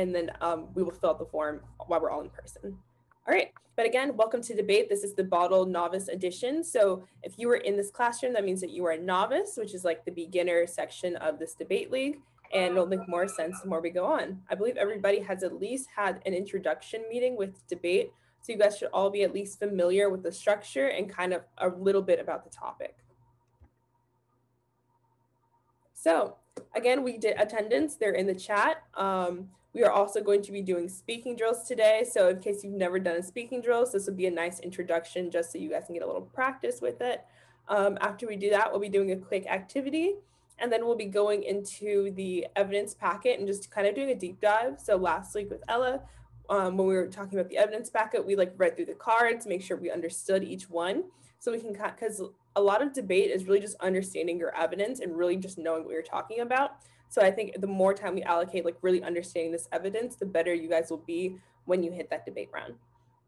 and then um, we will fill out the form while we're all in person. All right, but again, welcome to debate. This is the BAUDL novice edition. So if you were in this classroom, that means that you are a novice, which is like the beginner section of this debate league. And it'll make more sense the more we go on. I believe everybody has at least had an introduction meeting with debate. So you guys should all be at least familiar with the structure and kind of a little bit about the topic. So again, we did attendance, they're in the chat. Um, we are also going to be doing speaking drills today. So in case you've never done a speaking drills, this would be a nice introduction just so you guys can get a little practice with it. Um, after we do that, we'll be doing a quick activity and then we'll be going into the evidence packet and just kind of doing a deep dive. So last week with Ella, um, when we were talking about the evidence packet, we like read through the cards, to make sure we understood each one. So we can, because a lot of debate is really just understanding your evidence and really just knowing what you're talking about. So I think the more time we allocate, like really understanding this evidence, the better you guys will be when you hit that debate round.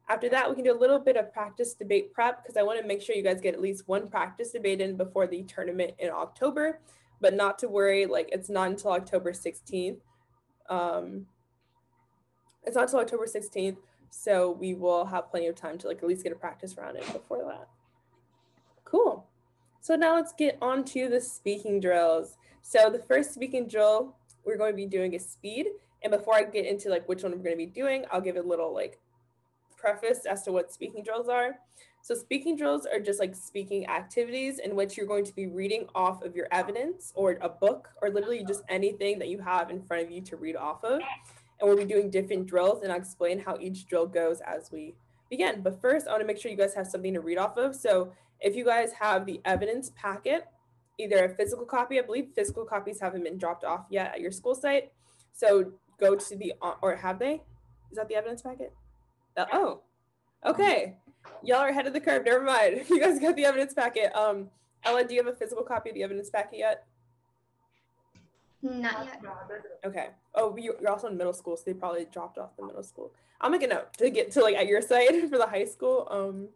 After that, we can do a little bit of practice debate prep because I want to make sure you guys get at least one practice debate in before the tournament in October, but not to worry, like it's not until October 16th. Um, it's not until October 16th, so we will have plenty of time to like at least get a practice round in before that. Cool. So now let's get on to the speaking drills. So the first speaking drill we're going to be doing is speed. And before I get into like which one we're going to be doing, I'll give a little like preface as to what speaking drills are. So speaking drills are just like speaking activities in which you're going to be reading off of your evidence or a book or literally just anything that you have in front of you to read off of. And we'll be doing different drills and I'll explain how each drill goes as we begin. But first, I want to make sure you guys have something to read off of. So if you guys have the evidence packet, either a physical copy, I believe physical copies haven't been dropped off yet at your school site. So go to the, or have they? Is that the evidence packet? Uh, oh, okay. Y'all are ahead of the curve. Never mind. You guys got the evidence packet. Um, Ella, do you have a physical copy of the evidence packet yet? Not yet. Okay. Oh, you're also in middle school, so they probably dropped off the middle school. I'll make a note to get to like at your site for the high school. Um,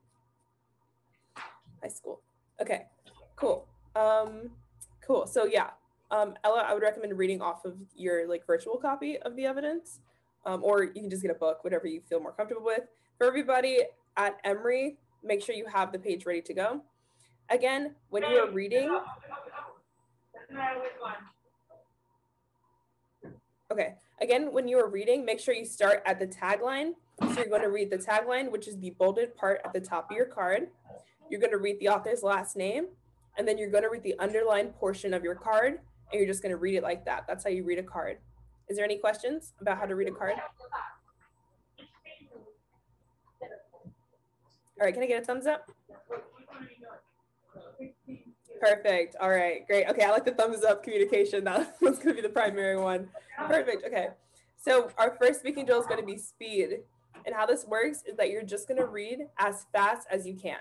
high school. Okay, cool. Um, cool. So yeah, um, Ella, I would recommend reading off of your like virtual copy of the evidence, um, or you can just get a book, whatever you feel more comfortable with. For everybody at Emery, make sure you have the page ready to go. Again, when you are reading, okay. Again, when you are reading, make sure you start at the tagline. So you're going to read the tagline, which is the bolded part at the top of your card. You're going to read the author's last name, and then you're going to read the underlined portion of your card, and you're just going to read it like that. That's how you read a card. Is there any questions about how to read a card? All right, can I get a thumbs up? Perfect. All right, great. Okay, I like the thumbs up communication. That was going to be the primary one. Perfect. Okay. So our first speaking drill is going to be speed. And how this works is that you're just going to read as fast as you can.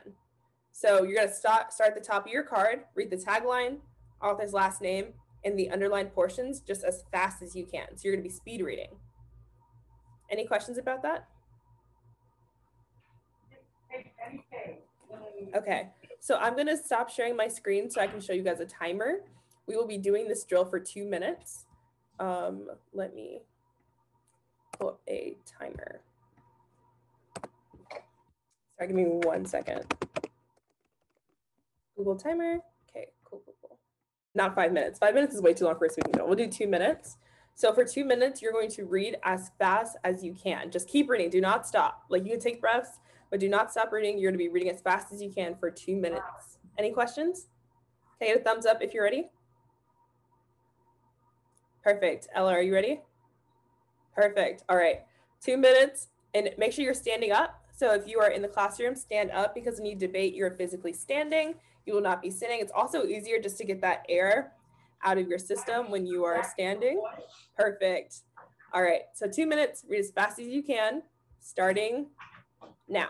So you're going to start, start at the top of your card, read the tagline, author's last name, and the underlined portions just as fast as you can. So you're going to be speed reading. Any questions about that? Okay, so I'm going to stop sharing my screen so I can show you guys a timer. We will be doing this drill for two minutes. Um, let me pull up a timer. Sorry, give me one second. Google timer. Okay, cool, cool, cool. Not five minutes. Five minutes is way too long for a speaking drill. We'll do two minutes. So for two minutes, you're going to read as fast as you can. Just keep reading. Do not stop. Like you can take breaths, but do not stop reading. You're going to be reading as fast as you can for two minutes. Any questions? Can I get a thumbs up if you're ready? Perfect. Ella, are you ready? Perfect. All right. Two minutes and make sure you're standing up. So if you are in the classroom, stand up because when you debate, you're physically standing. You will not be sitting. It's also easier just to get that air out of your system when you are standing. Perfect. All right, so two minutes, read as fast as you can, starting now.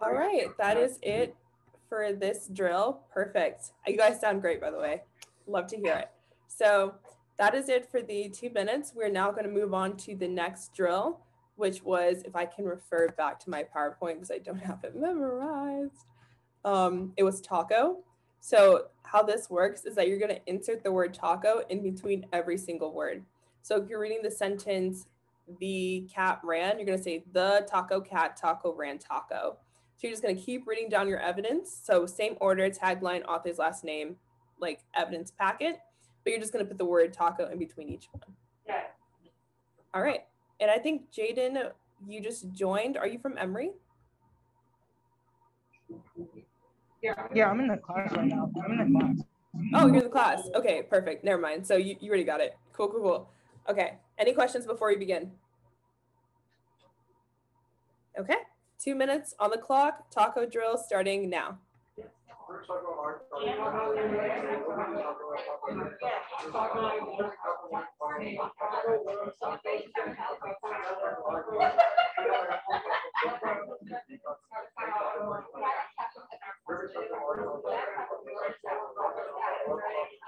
All right, that is it for this drill. Perfect. You guys sound great, by the way. Love to hear it. So that is it for the two minutes. We're now going to move on to the next drill, which was, if I can refer back to my PowerPoint because I don't have it memorized, um, it was taco. So how this works is that you're going to insert the word taco in between every single word. So if you're reading the sentence, the cat ran, you're going to say the taco cat taco ran taco. So you're just going to keep reading down your evidence. So same order, tagline, author's last name, like evidence packet, but you're just going to put the word taco in between each one. Yeah. All right. And I think Jaden, you just joined. Are you from Emery? Yeah. Yeah, I'm in the class right now. I'm in the class. Oh, you're in the class. Okay, perfect. Never mind. So you, you already got it. Cool, cool, cool. Okay. Any questions before we begin? Okay. Two minutes on the clock. Taco drill starting now.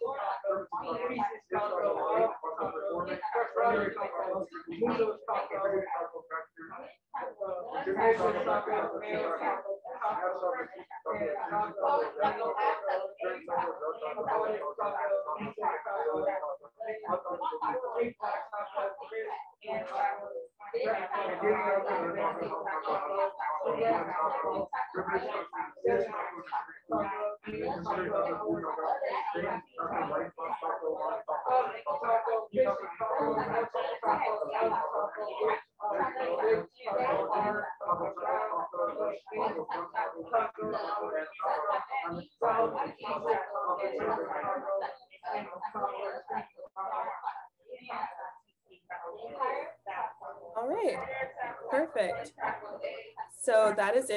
All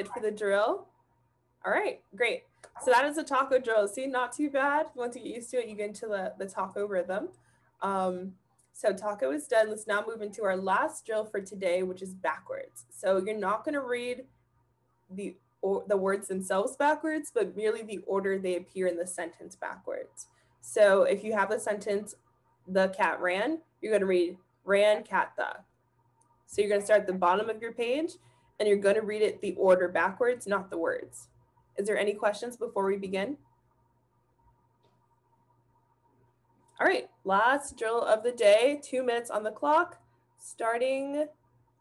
For the drill. All right, great. So that is a taco drill. See, not too bad. Once you get used to it, you get into the, the taco rhythm. Um, So taco is done. Let's now move into our last drill for today, which is backwards. So you're not going to read the or the words themselves backwards, but merely the order they appear in the sentence backwards. So if you have the sentence, the cat ran, you're going to read ran cat the. So you're going to start at the bottom of your page and you're going to read it the order backwards, not the words. Is there any questions before we begin? All right, last drill of the day, two minutes on the clock, starting,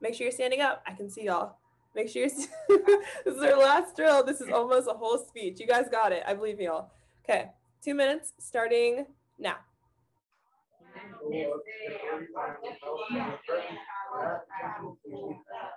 make sure you're standing up. I can see y'all. Make sure you're, this is our last drill. This is almost a whole speech. You guys got it. I believe y'all. Okay, two minutes starting now.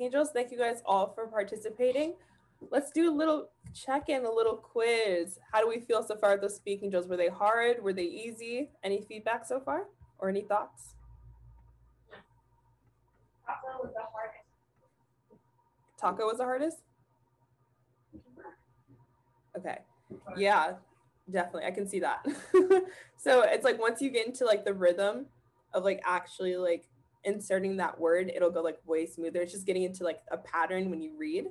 speaking. Thank you guys all for participating. Let's do a little check-in, a little quiz. How do we feel so far those speaking drills? Were they hard? Were they easy? Any feedback so far or any thoughts? Taco was the hardest. Taco was the hardest? Okay. Yeah, definitely. I can see that. so it's like once you get into like the rhythm of like actually like inserting that word, it'll go like way smoother. It's just getting into like a pattern when you read.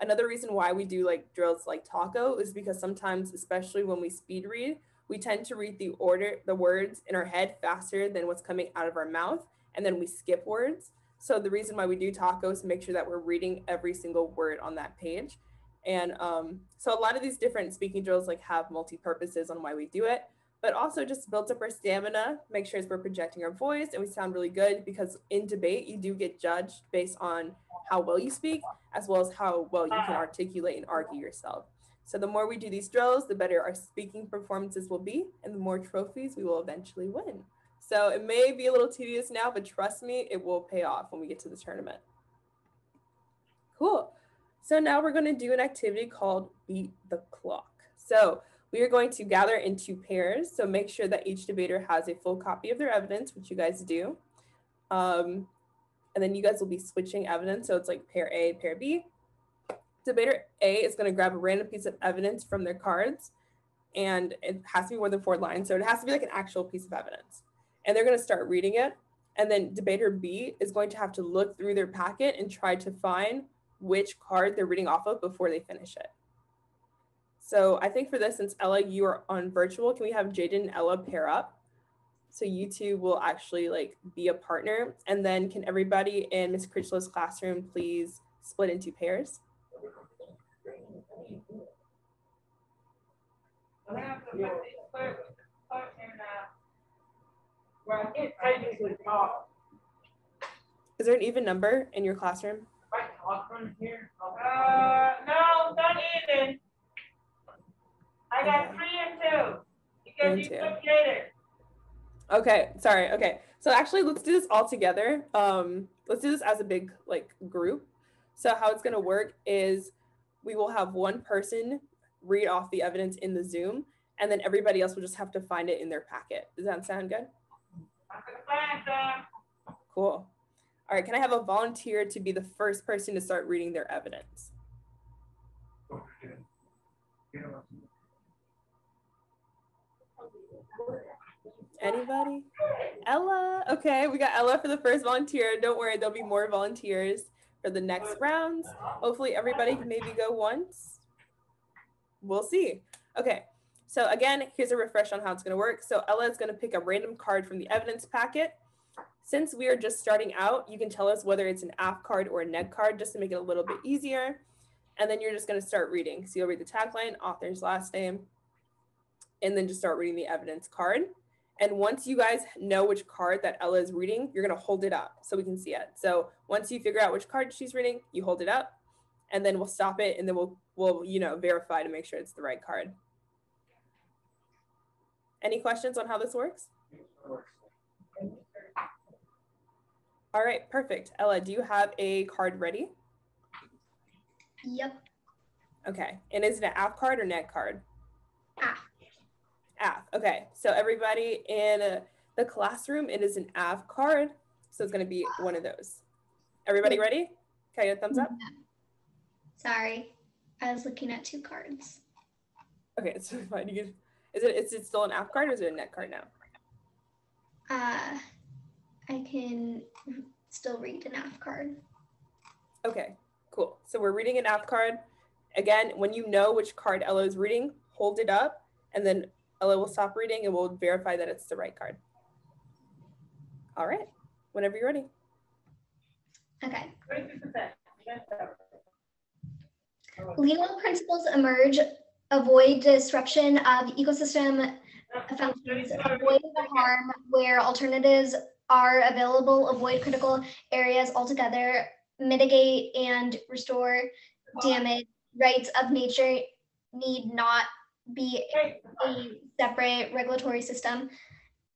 Another reason why we do like drills like taco is because sometimes, especially when we speed read, we tend to read the order, the words in our head faster than what's coming out of our mouth, and then we skip words. So the reason why we do taco is to make sure that we're reading every single word on that page. And um, so a lot of these different speaking drills like have multi-purposes on why we do it, but also just builds up our stamina, make sure we're projecting our voice and we sound really good because in debate, you do get judged based on how well you speak, as well as how well you can articulate and argue yourself. So the more we do these drills, the better our speaking performances will be and the more trophies we will eventually win. So it may be a little tedious now, but trust me, it will pay off when we get to the tournament. Cool. So now we're going to do an activity called Beat the Clock. So we are going to gather into pairs. So make sure that each debater has a full copy of their evidence, which you guys do. Um, and then you guys will be switching evidence. So it's like pair A, pair B. Debater A is going to grab a random piece of evidence from their cards. And it has to be more than four lines. So it has to be like an actual piece of evidence. And they're going to start reading it. And then debater B is going to have to look through their packet and try to find which card they're reading off of before they finish it. So I think for this, since Ella, you are on virtual, can we have Jaden and Ella pair up? So you two will actually like be a partner. And then can everybody in Miss Critchlow's classroom please split into pairs? Well, I can't technically talk. Is there an even number in your classroom? I talk here. Uh, no, not even. I got three and two. Because and you two. took later. Okay, sorry. Okay. So actually let's do this all together. Um let's do this as a big like group. So how it's going to work is we will have one person read off the evidence in the Zoom and then everybody else will just have to find it in their packet. Does that sound good? I'm gonna plan, Sam. Cool. All right, can I have a volunteer to be the first person to start reading their evidence? Anybody? Ella. Okay, we got Ella for the first volunteer. Don't worry, there'll be more volunteers for the next rounds. Hopefully, everybody can maybe go once. We'll see. Okay, so again, here's a refresh on how it's going to work. So Ella is going to pick a random card from the evidence packet. Since we are just starting out, you can tell us whether it's an AF card or a NEG card just to make it a little bit easier. And then you're just going to start reading. So you'll read the tagline, author's last name, and then just start reading the evidence card. And once you guys know which card that Ella is reading, you're gonna hold it up so we can see it. So once you figure out which card she's reading, you hold it up, and then we'll stop it, and then we'll we'll you know verify to make sure it's the right card. Any questions on how this works? All right, perfect. Ella, do you have a card ready? Yep. Okay, and is it an AF card or neg card? Ah, AF. Okay, so everybody in uh, the classroom, it is an AF card. So it's going to be one of those. Everybody ready? Can I get a thumbs up? sorry. I was looking at two cards. Okay, it's fine. You can, is it is it still an AF card or is it a neg card now? Uh, I can still read an AF card. Okay, cool. So we're reading an AF card. Again, when you know which card Ella is reading, hold it up, and then Ella will stop reading and we'll verify that it's the right card. All right, whenever you're ready. Okay. Legal principles emerge, avoid disruption of ecosystem functions, avoid the harm where alternatives are available, avoid critical areas altogether, mitigate and restore damage. Rights of nature need not be a separate regulatory system.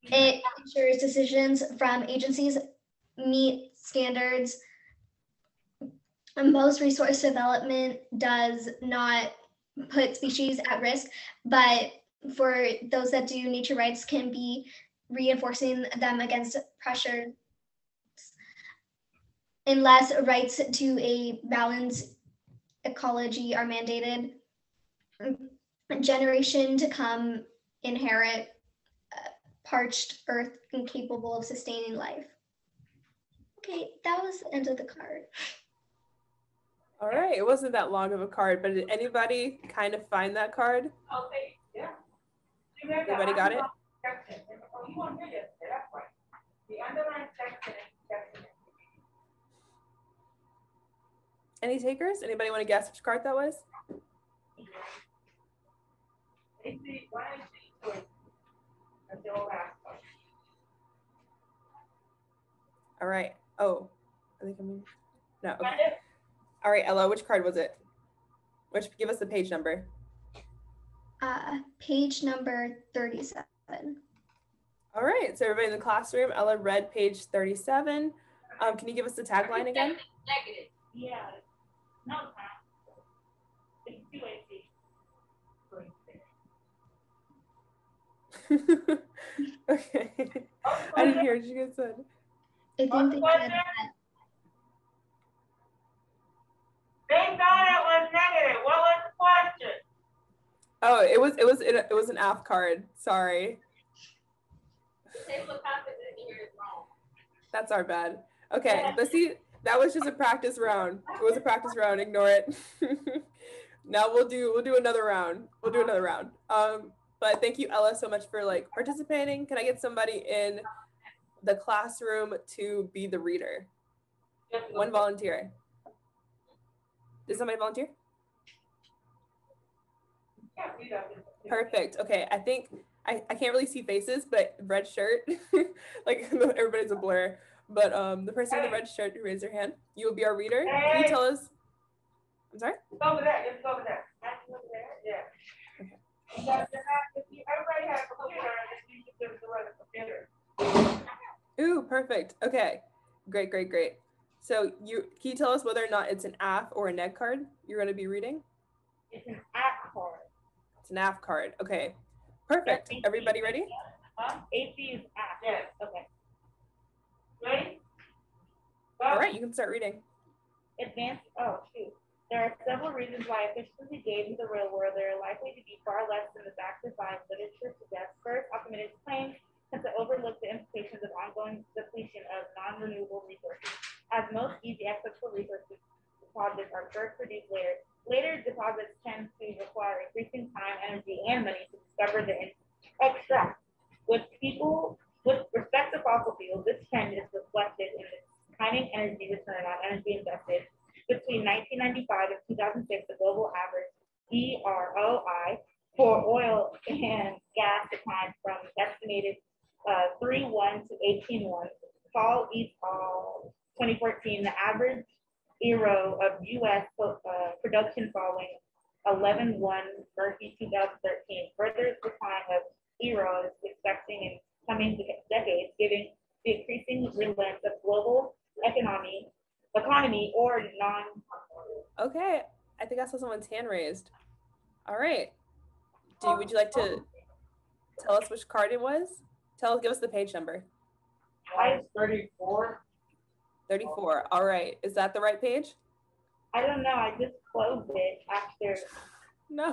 It ensures decisions from agencies meet standards. And Most resource development does not put species at risk, but for those that do, nature rights can be reinforcing them against pressure. Unless rights to a balanced ecology are mandated, generation to come inherit uh, parched earth incapable of sustaining life. Okay, that was the end of the card. All right, it wasn't that long of a card, but did anybody kind of find that card? Okay, yeah. Everybody got it? Section. Oh, you want to hear this, that's right. The underlying section is section. Any takers? Anybody want to guess which card that was? They see, one and two choices. That's last one. All right. Oh, I think I'm. No. Okay. All right, Ella, which card was it? Which give us the page number. Uh, page number 37. All right, so everybody in the classroom, Ella read page 37. Um, can you give us the tagline again? Negative. Yeah. No, it's not. It's two eighty. okay. I didn't hear what you guys said. I think What they said that They thought it was negative. What was the question? Oh, it was it was it, it was an AF card. Sorry, Table of contents in here is wrong. that's our bad. Okay, but see, that was just a practice round. It was a practice round. Ignore it. now we'll do we'll do another round. We'll do another round. Um, but thank you, Ella, so much for like participating. Can I get somebody in the classroom to be the reader? One volunteer. Did somebody volunteer? Yeah, we got it. Perfect. Okay, I think I, I can't really see faces, but red shirt, like everybody's a blur. But um, the person in the red shirt who raised their hand, you will be our reader. Can you tell us? I'm sorry. It's over there, it's over there. Over there, yeah. You got to have- if you- Everybody has a computer, just use the the right computer. Ooh, perfect. Okay, great, great, great. So you can you tell us whether or not it's an AF or a NEG card you're going to be reading? It's an AF card. It's an AF card. Okay, perfect. Everybody ready? Huh? AC is app. Yes. Okay. Ready? Uh, All right, you can start reading. Advanced, oh, shoot. There are several reasons why efficiency gains in the real world are likely to be far less than the factors by literature suggest. First, Archimedes' claims to overlook the implications of ongoing depletion of non-renewable resources. As most easy accessible resources deposits are first produced later, later deposits tend to require increasing time, energy, and money to discover the extract. With people, with respect to fossil fuels, this trend is reflected in the declining energy return on energy invested. Between 1995 and 2006, the global average EROI for oil and gas declined from estimated uh, 3.1 to 18.1. Fall East Fall 2014, the average ERO of U.S. uh, production following 11.1 versus 2013. Further decline of ERO is expecting in coming decades, given the increasing relevance of global economy, economy or non. Okay, I think I saw someone's hand raised. All right. Do would you like to tell us which card it was? Tell give us the page number. I, Thirty-four. 34. All right. Is that the right page? I don't know. I just closed it after. No.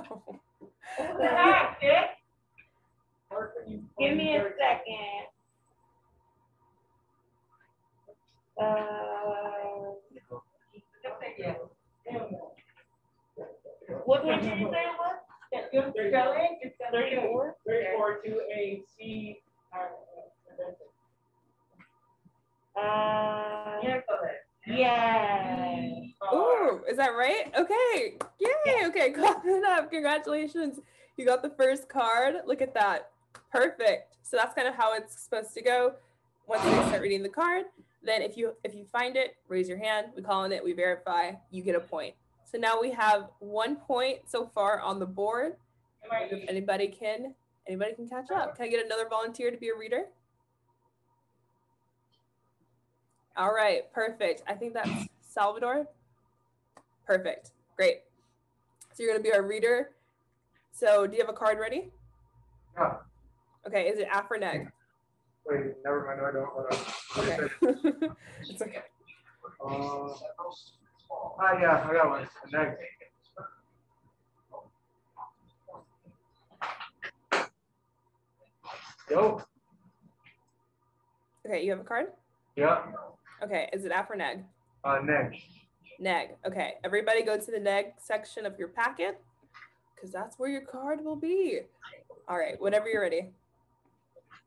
The heck, Dick? Give me a second. Uh, what page did you say it was? Thirty-four? Thirty-four to a C. Uh, yeah. Ooh, is that right? Okay. Yay. Okay. Clap it up. Congratulations. You got the first card. Look at that. Perfect. So that's kind of how it's supposed to go. Once they start reading the card, then if you if you find it, raise your hand. We call on it. We verify. You get a point. So now we have one point so far on the board. If anybody can anybody can catch up. Can I get another volunteer to be a reader? All right, perfect. I think that's Salvador. Perfect. Great. So you're gonna be our reader. So do you have a card ready? Yeah. Okay, is it AF or neg? Wait, never mind, I don't, on. Okay. it's okay. Uh, ah, yeah, I got one, neg. Yo, Okay, you have a card? yeah, Okay, is it AF or neg? uh, neg. Neg. Okay, everybody go to the neg section of your packet because that's where your card will be. All right, whenever you're ready.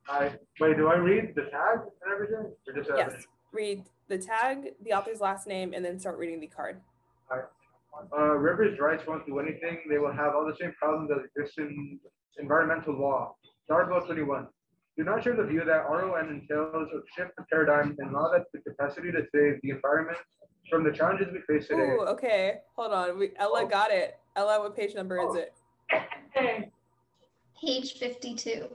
I, wait, do I read the tag and everything? Or just, Yes, read the tag, the author's last name, and then start reading the card. Uh, rivers' rights won't do anything. They will have all the same problems that exist in environmental law. Article 21. Do not share the view that RON entails a shift in paradigm and law that the capacity to save the environment from the challenges we face today. Ooh, okay. Hold on. We, Ella oh. got it. Ella, what page number is oh. it? Page 52.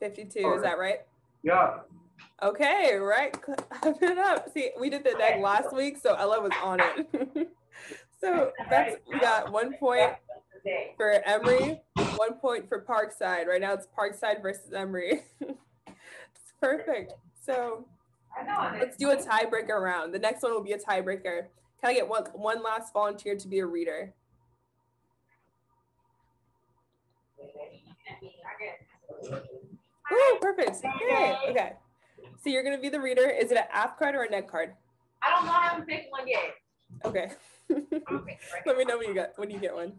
52. Is that right? Yeah, Okay, right. Clap it up. See, we did the deck last week, so Ella was on it. so that's we got one point for Emery, one point for Parkside. Right now it's Parkside versus Emery. it's perfect. So let's do a tiebreaker round. The next one will be a tiebreaker. Can I get one one last volunteer to be a reader? Ooh, perfect. Yay. Okay. So you're gonna be the reader. Is it an AF card or a neg card? I don't know. I haven't picked one yet. Okay. Okay. Let me know when you get when you get one.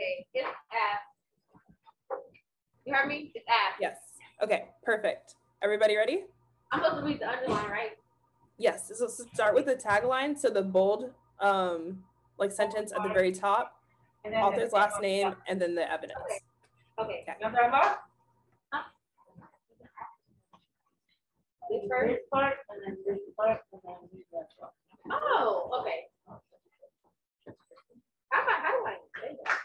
Okay, it's app. You heard me? It's app. Yes. Okay. Perfect. Everybody ready? I'm supposed to read the underline, right? Yes. So start with the tagline. So the bold, um, like sentence at the very top, And then- author's last name, and then the evidence. Okay, Okay. Number one? this first, This part, and then this part, and then this part. oh, okay. How about, how do I say that?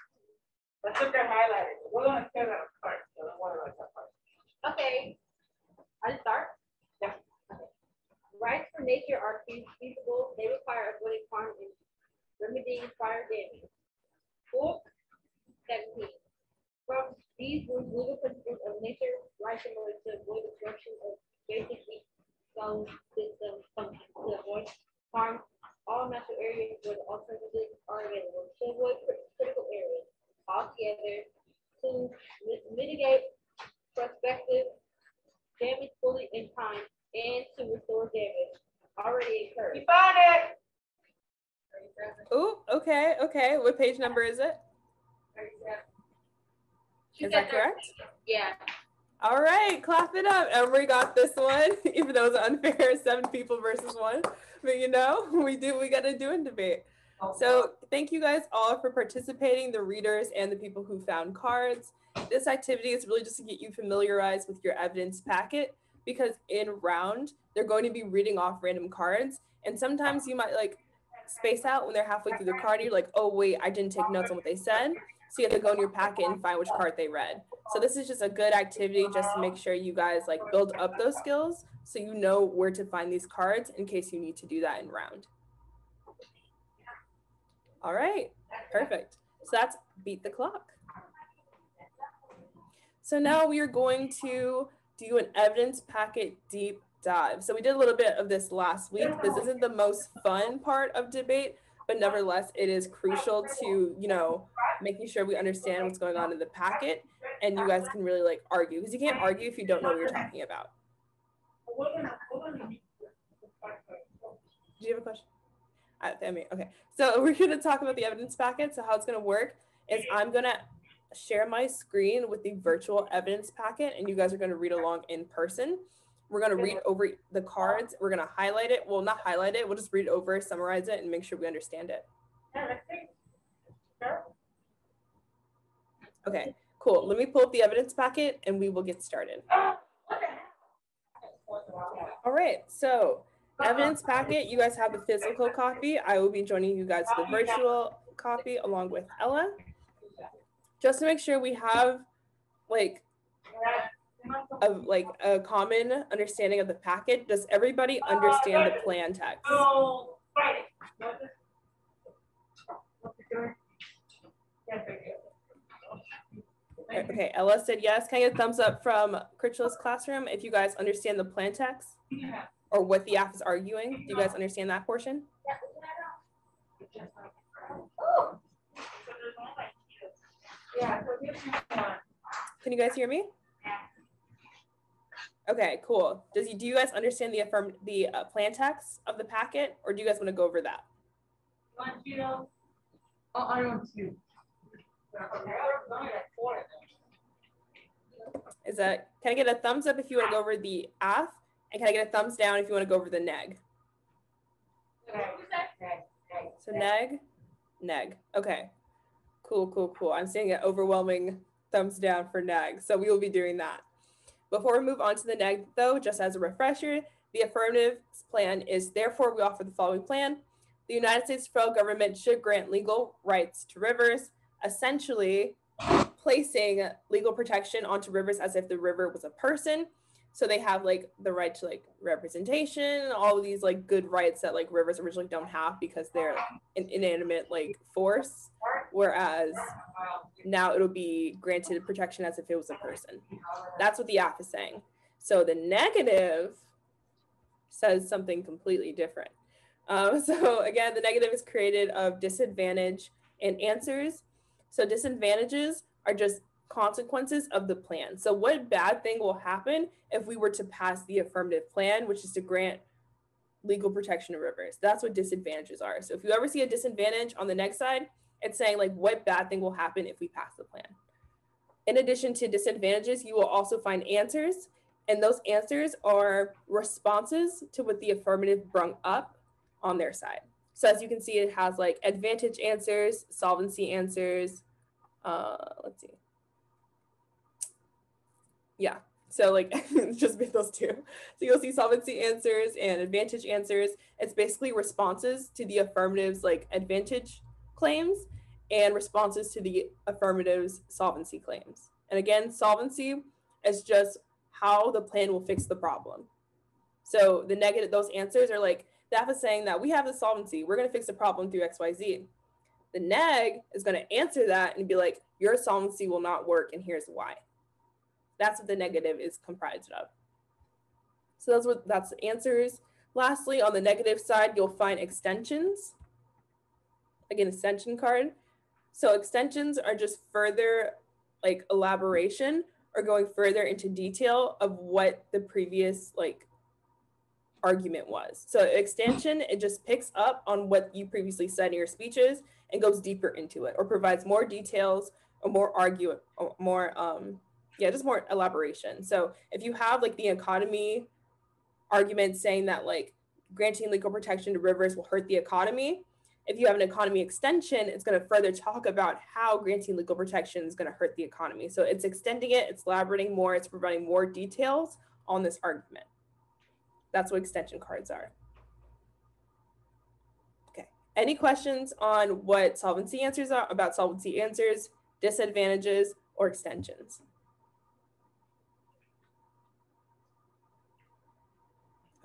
Let's look at highlighted. We're gonna tear that apart, so don't worry about that part. Okay, I just start? Yeah. Okay. Rights for nature are feasible, they require avoiding harm and remedying fire damage. Book seventeen. From these rules, legal principles of nature, rights in order to avoid destruction of basic ecosystem system functions to avoid harm all natural areas where the alternatives are available, to avoid critical areas altogether, to mitigate prospective damage fully in time and to restore damage already occurred. You found it! Ooh, okay, okay. What page number is it? She Is that correct? Yeah. All right, clap it up. Everybody got this one, even though it was unfair, seven people versus one. But you know, we do, we got to do in debate. So thank you guys all for participating, the readers and the people who found cards. This activity is really just to get you familiarized with your evidence packet because in round, they're going to be reading off random cards. And sometimes you might like space out when they're halfway through the card. You're like, oh, wait, I didn't take notes on what they said. So you have to go in your packet and find which card they read. So this is just a good activity just to make sure you guys like build up those skills so you know where to find these cards in case you need to do that in round. All right, perfect. So that's beat the clock. So now we are going to do an evidence packet deep dive. So we did a little bit of this last week. This isn't the most fun part of debate, but nevertheless, it is crucial to, you know, making sure we understand what's going on in the packet and you guys can really like argue because you can't argue if you don't know what you're talking about. Do you have a question? I, I mean, okay. So we're going to talk about the evidence packet. So how it's going to work is I'm going to share my screen with the virtual evidence packet and you guys are going to read along in person. We're going to read over the cards. We're going to highlight it. Well, not highlight it. We'll just read over, summarize it, and make sure we understand it. Okay, cool. Let me pull up the evidence packet and we will get started. All right, so evidence packet, you guys have the physical copy. I will be joining you guys the virtual copy along with Ella. Just to make sure we have like a like a common understanding of the packet. Does everybody understand the plan text? Okay, Ella said yes. Can I get a thumbs up from Critchlow's classroom if you guys understand the plan text or what the AF is arguing? Do you guys understand that portion? Yeah, so here's one. Can you guys hear me? Okay, cool. Does you do you guys understand the affirm the uh, plan text of the packet, or do you guys want to go over that? Two. Oh, I want two. Is that can I get a thumbs up if you want to go over the AF, and can I get a thumbs down if you want to go over the neg? So neg, neg. Okay, cool, cool, cool. I'm seeing an overwhelming thumbs down for neg, so we will be doing that. Before we move on to the neg, though, just as a refresher, the affirmative plan is therefore we offer the following plan. The United States federal government should grant legal rights to rivers, essentially placing legal protection onto rivers as if the river was a person. So they have like the right to like representation, all of these like good rights that like rivers originally don't have because they're an inanimate like force. Whereas now it'll be granted protection as if it was a person. That's what the AF is saying. So the negative says something completely different. Um, so again, the negative is created of disadvantage and answers. So disadvantages are just consequences of the plan. So what bad thing will happen if we were to pass the affirmative plan, which is to grant legal protection to rivers? That's what disadvantages are. So if you ever see a disadvantage on the neg side, it's saying like what bad thing will happen if we pass the plan. In addition to disadvantages, you will also find answers, and those answers are responses to what the affirmative brung up on their side. So as you can see, it has like advantage answers, solvency answers. Uh, let's see. Yeah, so like just make those two. So you'll see solvency answers and advantage answers. It's basically responses to the affirmatives like advantage claims and responses to the affirmatives solvency claims. And again, solvency is just how the plan will fix the problem. So the negative, those answers are like, DAF is saying that we have the solvency, we're gonna fix the problem through XYZ. The neg is gonna answer that and be like, your solvency will not work and here's why. That's what the negative is comprised of. So that's what that's the answers. Lastly, on the negative side, you'll find extensions. Again, extension card. So extensions are just further like elaboration or going further into detail of what the previous like argument was. So extension, it just picks up on what you previously said in your speeches and goes deeper into it or provides more details or more argue or more um yeah, just more elaboration. So if you have like the economy argument saying that like granting legal protection to rivers will hurt the economy, if you have an economy extension, it's going to further talk about how granting legal protection is going to hurt the economy. So it's extending it, it's elaborating more, it's providing more details on this argument. That's what extension cards are. Okay. Any questions on what solvency answers are about solvency answers, disadvantages, or extensions?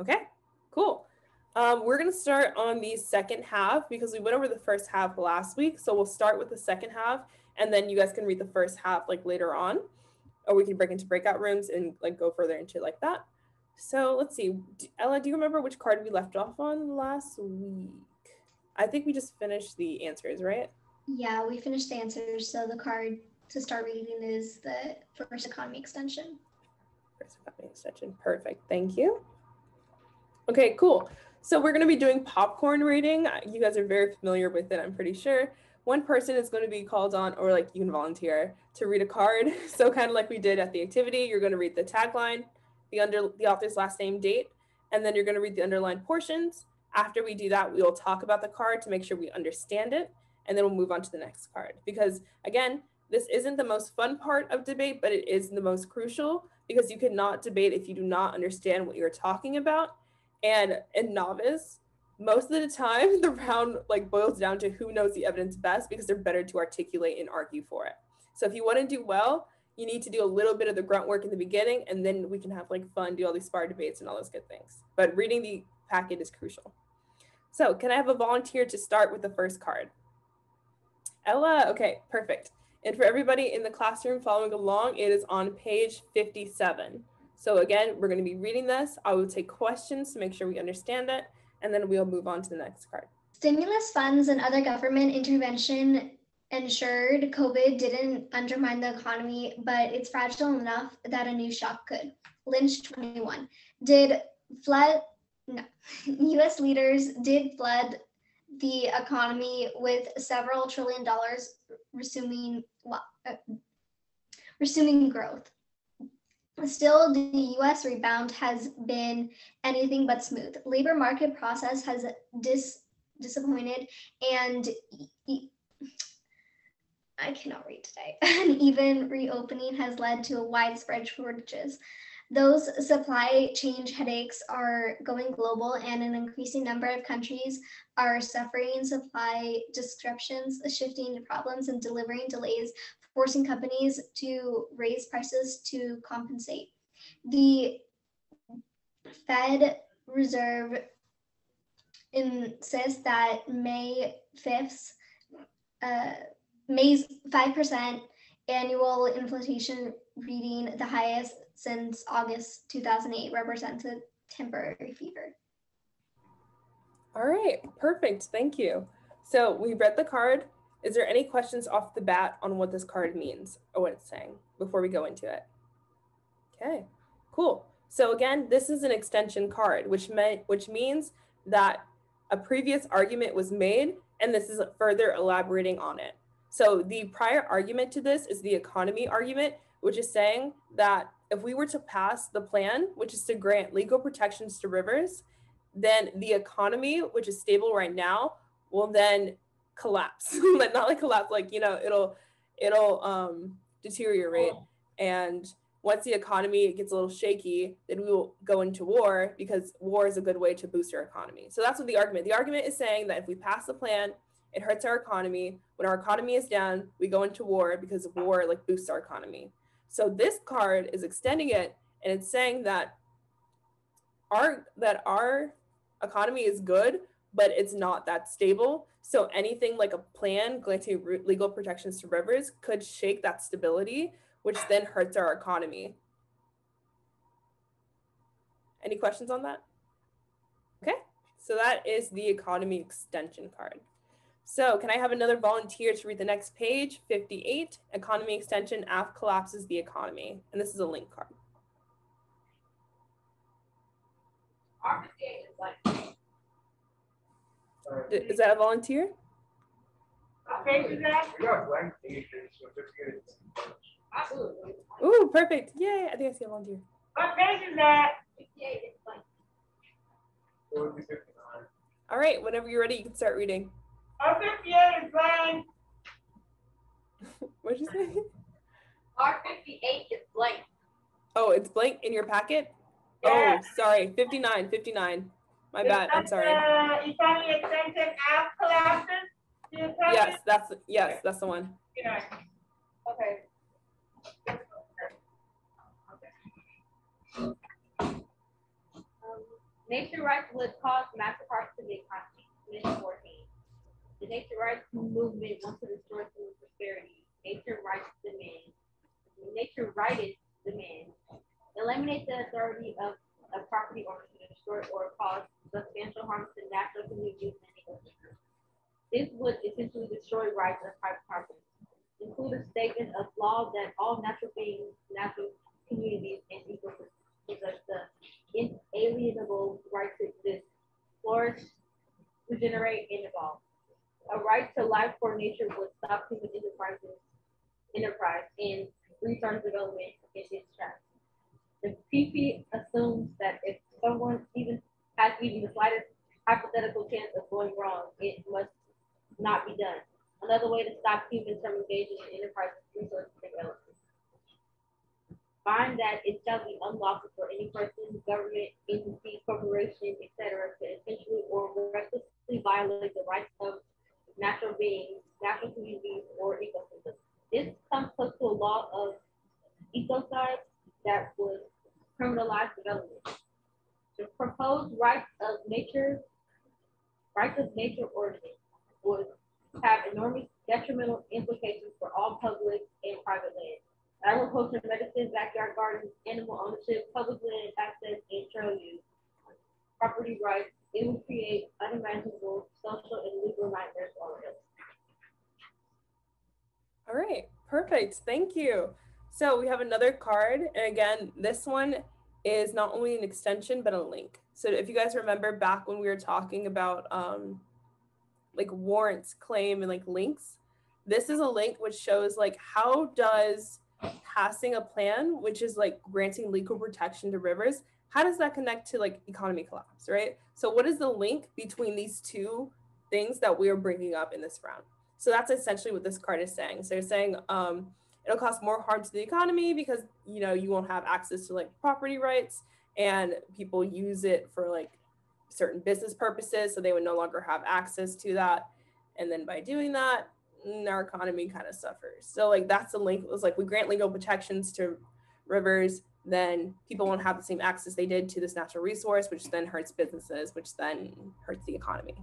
Okay, cool. Um, we're going to start on the second half because we went over the first half last week. So we'll start with the second half and then you guys can read the first half like later on, or we can break into breakout rooms and like go further into like that. So let's see. Ella, do you remember which card we left off on last week? I think we just finished the answers, right? Yeah, we finished the answers. So the card to start reading is the first economy extension. First economy extension. Perfect. Thank you. Okay, cool. So we're going to be doing popcorn reading. You guys are very familiar with it, I'm pretty sure. One person is going to be called on, or like you can volunteer to read a card. So kind of like we did at the activity, you're going to read the tagline, the under the author's last name, date, and then you're going to read the underlined portions. After we do that, we will talk about the card to make sure we understand it, and then we'll move on to the next card. Because again, this isn't the most fun part of debate, but it is the most crucial because you cannot debate if you do not understand what you're talking about and in novice, most of the time the round like boils down to who knows the evidence best because they're better to articulate and argue for it. So if you want to do well, you need to do a little bit of the grunt work in the beginning and then we can have like fun, do all these spar debates and all those good things. But reading the packet is crucial. So can I have a volunteer to start with the first card? Ella, okay, perfect. And for everybody in the classroom following along, it is on page 57. So again, we're going to be reading this. I will take questions to make sure we understand it, and then we'll move on to the next card. Stimulus funds and other government intervention ensured COVID didn't undermine the economy, but it's fragile enough that a new shock could. Lynch 21. Did flood, no, US leaders did flood the economy with several trillion dollars, resuming, uh, resuming growth. Still, the US rebound has been anything but smooth. Labor market process has dis- disappointed and I cannot read today. and even reopening has led to widespread shortages. Those supply chain headaches are going global, and an increasing number of countries are suffering supply disruptions, shifting problems, and delivering delays forcing companies to raise prices to compensate. The Fed Reserve insists that May 5th, uh, May's 5% annual inflation reading the highest since August 2008 represents a temporary fever. All right, perfect. Thank you. So we read the card. Is there any questions off the bat on what this card means or what it's saying before we go into it? Okay, cool. So again, this is an extension card, which meant which means that a previous argument was made and this is further elaborating on it. So the prior argument to this is the economy argument, which is saying that if we were to pass the plan, which is to grant legal protections to rivers, then the economy, which is stable right now, will then collapse. but Not like collapse, like you know, it'll it'll um, deteriorate. And once the economy gets a little shaky, then we will go into war because war is a good way to boost our economy. So that's what the argument. The argument is saying that if we pass the plan, it hurts our economy. When our economy is down, we go into war because war like boosts our economy. So this card is extending it and it's saying that our that our economy is good, but it's not that stable. So anything like a plan granting legal protections to rivers could shake that stability, which then hurts our economy. Any questions on that? Okay, so that is the economy extension card. So can I have another volunteer to read the next page, 58, economy extension, AF collapses the economy. And this is a link card. R fifty-eight is like, D- Is that a volunteer? What page is that? We got blank pages, so just get it. absolutely. Ooh, perfect. Yay, I think I see a volunteer. What page is that? Fifty-eight is like, It would be 59. All right, whenever you're ready, you can start reading. Oh, fifty-eight is blank. What'd you say? R fifty-eight is blank. Oh, it's blank in your packet? Yeah. Oh, sorry. 59, 59. My bad. I'm sorry. Uh, economy extension AF collapses. the economy? Yes, that's yes, that's the one. Yeah. Okay. Um, Nature rights would cause massive harm to the economy. Mission. The nature rights movement wants to destroy human prosperity. Nature rights demand. Nature rights demand. Eliminate the authority of a property owner to destroy or cause substantial harm to natural communities and ecosystems. This would essentially destroy rights of private property. Include a statement of law that all natural beings, natural communities, and ecosystems possess the inalienable right to exist, flourish, regenerate, and evolve. A right to life for nature would stop human enterprises, enterprise and resource development in its tracks. The PP assumes that if someone even has even the slightest hypothetical chance of going wrong, it must not be done. Another way to stop humans from engaging in enterprise resource development. Find that it shall be unlawful for any person, government, agency, corporation, etc., to intentionally or recklessly violate the rights of natural beings, natural communities, or ecosystems. This comes close to a law of ecocide that would criminalize development. The proposed rights of nature, rights of nature ordinance would have enormous detrimental implications for all public and private land. Agriculture, medicine, backyard gardens, animal ownership, public land access, and trail use. Property rights, it would create unimaginable social and legal nightmares. All right, perfect. Thank you. So we have another card. And again, this one is not only an extension, but a link. So if you guys remember back when we were talking about um, like warrants, claim, and like links, this is a link which shows like how does passing a plan, which is like granting legal protection to rivers, how does that connect to like economy collapse, right? So what is the link between these two things that we are bringing up in this round? So that's essentially what this card is saying. So they're saying um, it'll cause more harm to the economy because you know you won't have access to like property rights and people use it for like certain business purposes, so they would no longer have access to that. And then by doing that, mm, our economy kind of suffers. So like that's the link. It was like we grant legal protections to rivers, then people won't have the same access they did to this natural resource, which then hurts businesses, which then hurts the economy.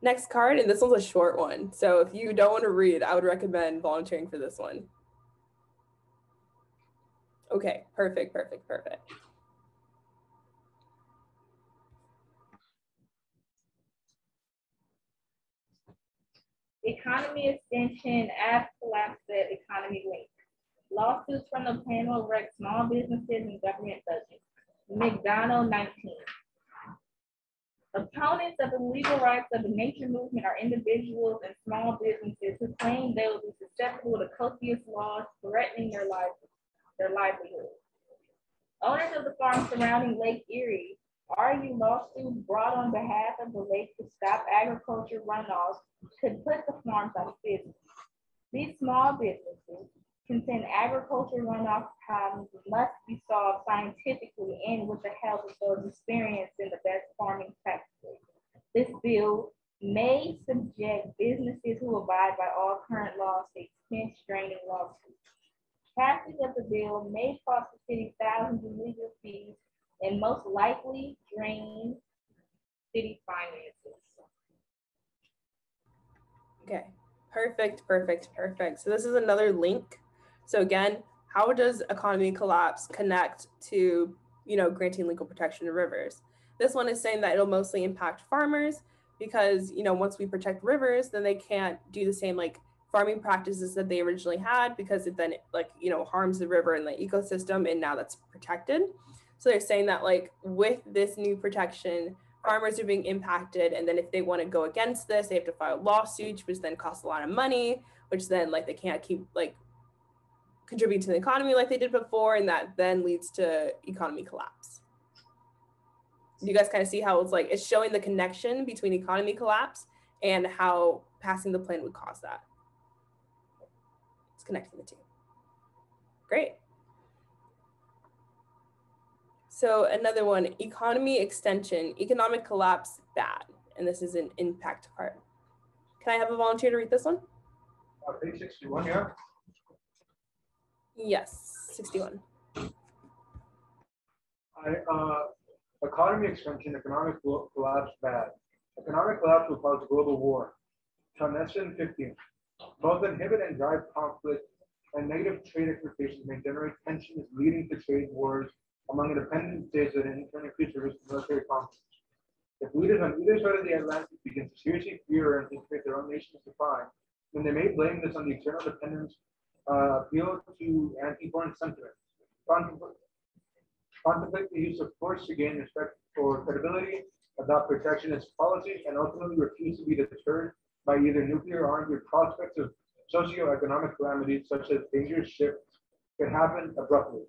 Next card, and this one's a short one. So if you don't want to read, I would recommend volunteering for this one. Okay, perfect, perfect, perfect. Economy extension, AF collapse the economy link. Lawsuits from the panel wreck small businesses and government budgets. McDonald nineteen. Opponents of the legal rights of the nature movement are individuals and small businesses who claim they will be susceptible to copious laws threatening their lives, their livelihood. Owners of the farms surrounding Lake Erie RU lawsuit brought on behalf of the lake to stop agriculture runoff could put the farms out of business. These small businesses contend agriculture runoff problems must be solved scientifically and with the help of those experienced in the best farming practices. This bill may subject businesses who abide by all current laws to expense draining lawsuits. Passage of the bill may cost the city thousands in legal fees and most likely drain city finances. Okay, perfect, perfect, perfect. So this is another link. So again, how does economy collapse connect to, you know, granting legal protection to rivers? This one is saying that it'll mostly impact farmers because, you know, once we protect rivers, then they can't do the same like farming practices that they originally had because it then like, you know, harms the river and the ecosystem and now that's protected. So they're saying that like with this new protection, farmers are being impacted. And then if they want to go against this, they have to file lawsuits, which then costs a lot of money, which then like they can't keep like contributing to the economy like they did before. And that then leads to economy collapse. You guys kind of see how it's like it's showing the connection between economy collapse and how passing the plan would cause that. It's connecting the two. Great. So another one, economy extension, economic collapse, bad. And this is an impact part. Can I have a volunteer to read this one? Uh, page sixty-one, yeah? Yes, 61. I, uh, economy expansion, economic collapse bad. Economic collapse will cause global war. Transition fifteen. Both inhibit and drive conflict and negative trade expectations may generate tensions leading to trade wars among independent states and in turn increase the risk of military conflict. If leaders on either side of the Atlantic begin to seriously fear and anticipate their own nation's decline, then they may blame this on the external dependence, uh, appeal to anti-foreign sentiment, Contemplate, the use of force to gain respect for credibility, adopt protectionist policies, and ultimately refuse to be deterred by either nuclear armed or prospects of socioeconomic calamities such as dangerous shifts can happen abruptly.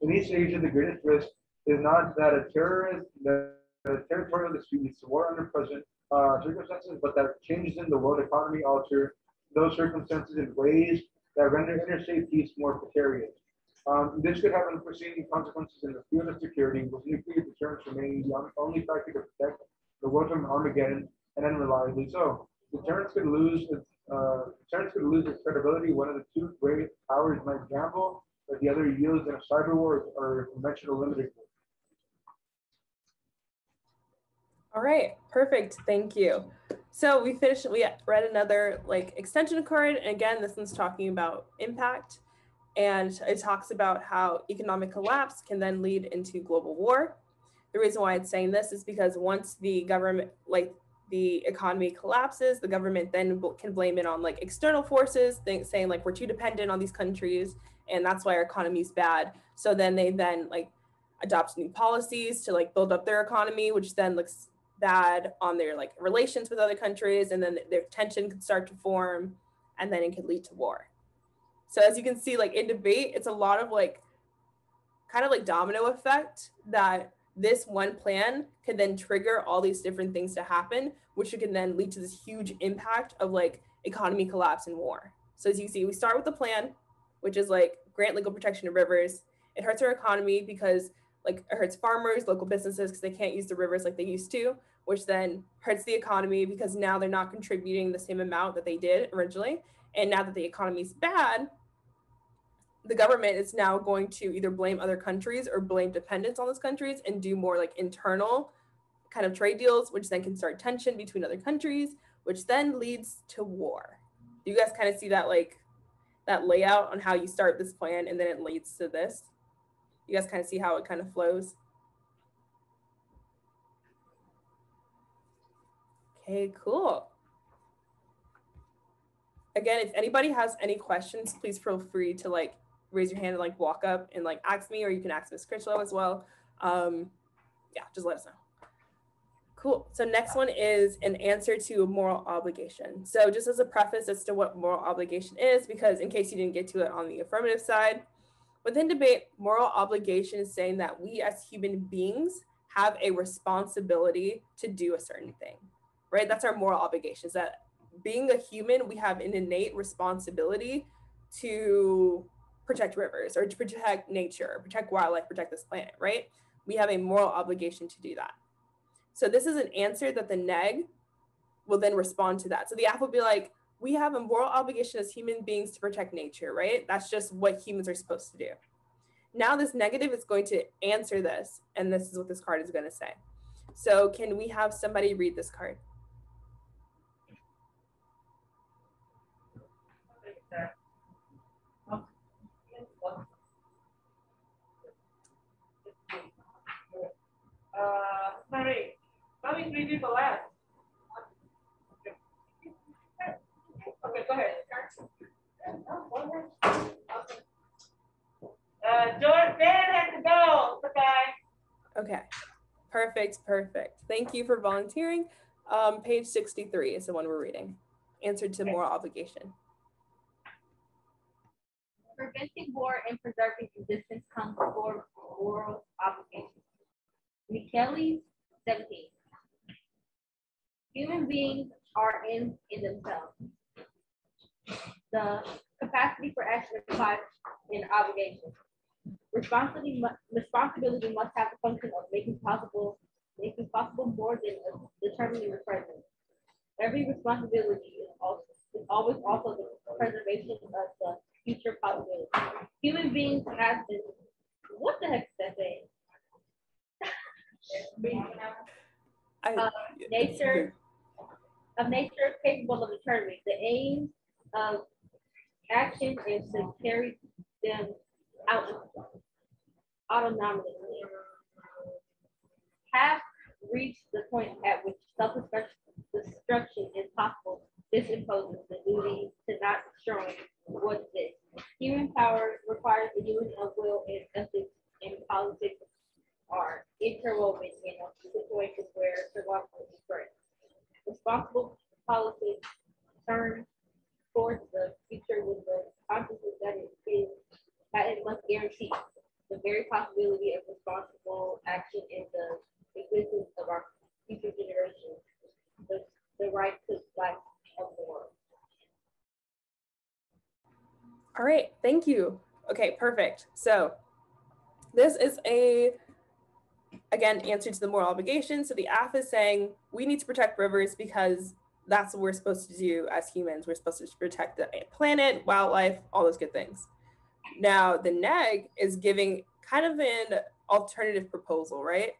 In each stage, the greatest risk is not that a terrorist, that a territorial dispute leads to war under present uh, circumstances, but that changes in the world economy alter those circumstances in ways that render interstate peace more precarious. Um, this could have unforeseen consequences in the field of security, with nuclear deterrence remaining the only factor to protect the world from Armageddon, and unreliably so. Deterrence could lose its uh, deterrence could lose its credibility. One of the two great powers might gamble, but the other yields in a cyber war or conventional limited war. All right, perfect. Thank you. So we finished, we read another like extension card. And again, this one's talking about impact. And it talks about how economic collapse can then lead into global war. The reason why it's saying this is because once the government, like the economy collapses, the government then can blame it on like external forces, think, saying like we're too dependent on these countries and that's why our economy is bad. So then they then like adopt new policies to like build up their economy, which then looks bad on their like relations with other countries and then their tension could start to form and then it could lead to war. So as you can see like in debate it's a lot of like kind of like domino effect that this one plan could then trigger all these different things to happen which can then lead to this huge impact of like economy collapse and war. So as you see we start with the plan which is like grant legal protection to rivers. It hurts our economy because like it hurts farmers, local businesses because they can't use the rivers like they used to, which then hurts the economy because now they're not contributing the same amount that they did originally. And now that the economy is bad, the government is now going to either blame other countries or blame dependence on those countries and do more like internal kind of trade deals, which then can start tension between other countries, which then leads to war. You guys kind of see that like that layout on how you start this plan and then it leads to this. You guys kind of see how it kind of flows. Okay, cool. Again, if anybody has any questions, please feel free to like raise your hand and like walk up and like ask me, or you can ask Miss Critchlow as well. Um, yeah, just let us know. Cool. So next one is an answer to a moral obligation. So just as a preface as to what moral obligation is, because in case you didn't get to it on the affirmative side, Within debate, moral obligation is saying that we as human beings have a responsibility to do a certain thing, right? That's our moral obligations that being a human, we have an innate responsibility to protect rivers or to protect nature, protect wildlife, protect this planet, right? We have a moral obligation to do that. So this is an answer that the neg will then respond to that. So the AF will be like, we have a moral obligation as human beings to protect nature, right? That's just what humans are supposed to do. Now this negative is going to answer this, and this is what this card is going to say. So can we have somebody read this card? Uh, sorry, let me read it the last. Okay, go ahead. Uh, George, Dan has to go, the guy. Okay, perfect, perfect. Thank you for volunteering. Um, page 63 is the one we're reading. Answer to moral obligation. Preventing war and preserving existence comes before moral obligations. Michele 17. Human beings are in in themselves. The capacity for action implies an obligation. Responsibility, responsibility must have the function of making possible, making possible more than determining the present. Every responsibility is also is always also the preservation of the future possibility. Human beings have been. What the heck is that saying? I, Uh, nature of nature capable of determining the aim of action is to carry them out autonomously. Have reached the point at which self-destruction is possible. This imposes the duty to not destroy what is. Human power requires the union of will and ethics and politics are interwoven in a situation where survival is threatened. Responsible policy turn towards the future with the consciousness that it is that it must guarantee the very possibility of responsible action in the existence of our future generations, the, the right to life of the world. All right, thank you. Okay, perfect. So this is a, again, answer to the moral obligation. So the AF is saying we need to protect rivers because that's what we're supposed to do as humans. We're supposed to protect the planet, wildlife, all those good things. Now the neg is giving kind of an alternative proposal, right?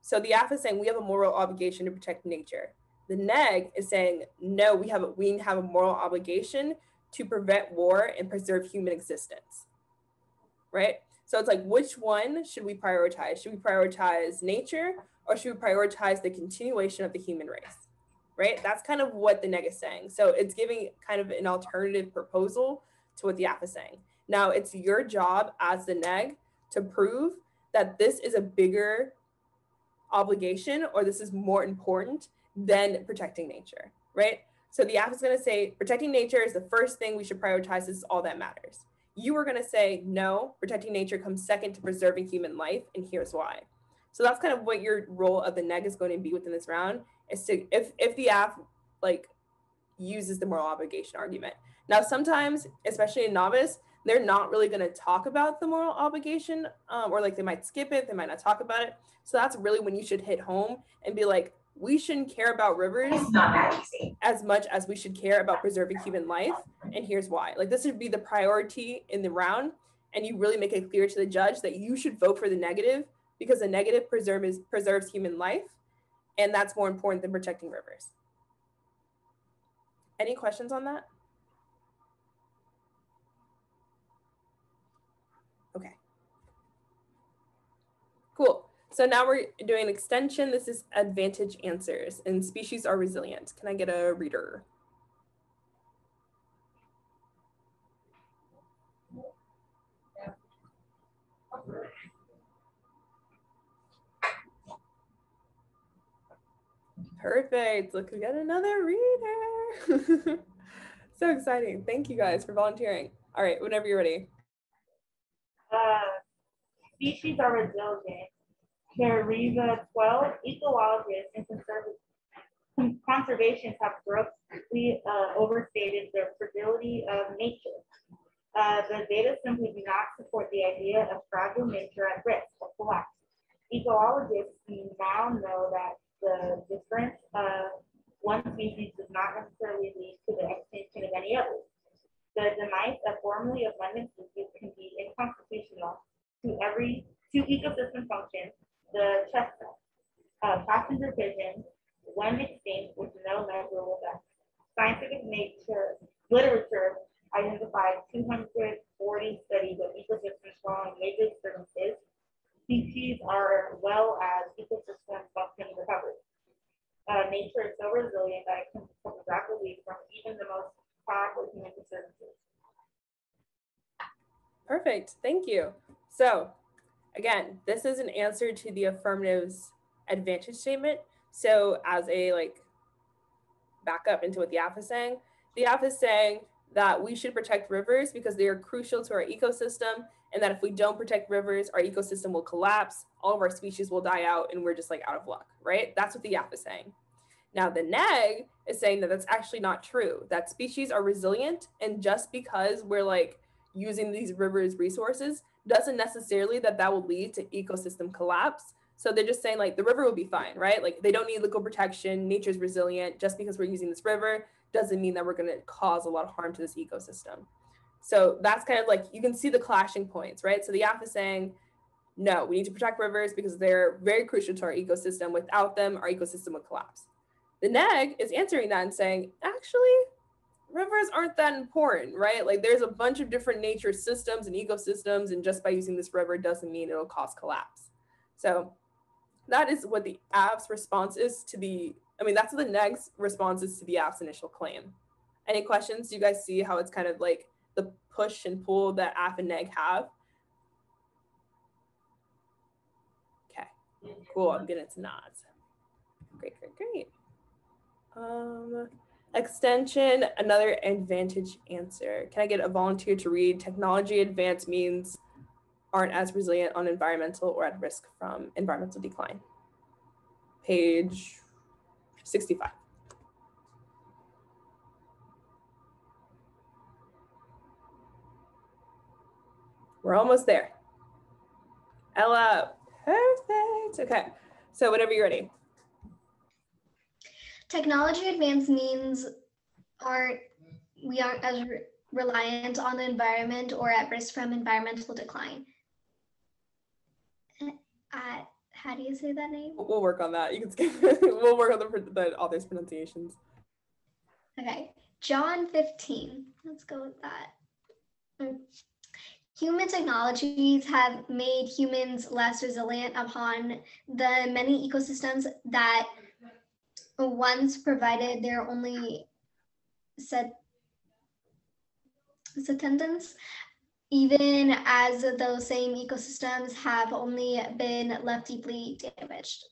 So the AF is saying we have a moral obligation to protect nature. The neg is saying no, we have a, we have a moral obligation to prevent war and preserve human existence. Right? So it's like, which one should we prioritize? Should we prioritize nature or should we prioritize the continuation of the human race? Right? That's kind of what the neg is saying. So it's giving kind of an alternative proposal to what the AF is saying. Now it's your job as the neg to prove that this is a bigger obligation or this is more important than protecting nature, right? So the AF is going to say protecting nature is the first thing we should prioritize. This is all that matters. You are going to say no, protecting nature comes second to preserving human life, and here's why. So that's kind of what your role of the neg is going to be within this round. Is to if if the AF like uses the moral obligation argument. Now sometimes, especially in novice, they're not really going to talk about the moral obligation, um, or like they might skip it, they might not talk about it. So that's really when you should hit home and be like, we shouldn't care about rivers as much as we should care about preserving human life. And here's why. Like this should be the priority in the round. And you really make it clear to the judge that you should vote for the negative because the negative preserves preserves human life. And that's more important than protecting rivers. Any questions on that? Okay. Cool. So now we're doing extension. This is advantage answers and species are resilient. Can I get a reader? Perfect. Look, we got another reader. so exciting. Thank you guys for volunteering. All right, whenever you're ready. Uh, species are resilient. Teresa twelve, ecologists and conserv- conservationists have grossly uh, overstated the fragility of nature. Uh, the data simply do not support the idea of fragile nature at risk of collapse. Ecologists now know that the difference of one species does not necessarily lead to the extinction of any others. The demise of formerly abundant species can be inconstitutional to every, to ecosystem functions, the chestnut, uh, passenger pigeon, when extinct with no measurable effect. Scientific nature, literature identified two hundred forty studies of ecosystems following major disturbances. Species are well as ecosystem function recovery. Uh, nature is so resilient that it can recover rapidly from even the most powerful human disturbances. Perfect. Thank you. So, again, this is an answer to the affirmative's advantage statement. So, as a like back up into what the AF is saying, the AF is saying that we should protect rivers because they are crucial to our ecosystem, and that if we don't protect rivers, our ecosystem will collapse, all of our species will die out, and we're just like out of luck, right? That's what the AF is saying. Now, the neg is saying that that's actually not true, that species are resilient, and just because we're like using these rivers resources doesn't necessarily that that will lead to ecosystem collapse. So they're just saying like the river will be fine, right? Like they don't need legal protection. Nature's resilient. Just because we're using this river doesn't mean that we're going to cause a lot of harm to this ecosystem. So that's kind of like you can see the clashing points, right? So the AF is saying, no, we need to protect rivers because they're very crucial to our ecosystem. Without them, our ecosystem would collapse. The neg is answering that and saying, actually, rivers aren't that important, right? Like there's a bunch of different nature systems and ecosystems, and just by using this river doesn't mean it'll cause collapse. So that is what the AF's response is to the, I mean, that's the neg's response is to the AF's initial claim. Any questions? Do you guys see how it's kind of like the push and pull that AF and neg have? Okay, cool. I'm getting its nods. Great, great, great. Um, extension, another advantage answer. Can I get a volunteer to read? Technology advance means aren't as resilient on environmental or at risk from environmental decline. Page 65. We're almost there. Ella, perfect. Okay, so whenever you're ready. Technology advance means aren't we aren't as re- reliant on the environment or at risk from environmental decline. Uh, how do you say that name? We'll work on that. You can skip. we'll work on the, the author's pronunciations. Okay, John 15. Let's go with that. Hmm. Human technologies have made humans less resilient upon the many ecosystems that once provided their only set attendance, even as those same ecosystems have only been left deeply damaged.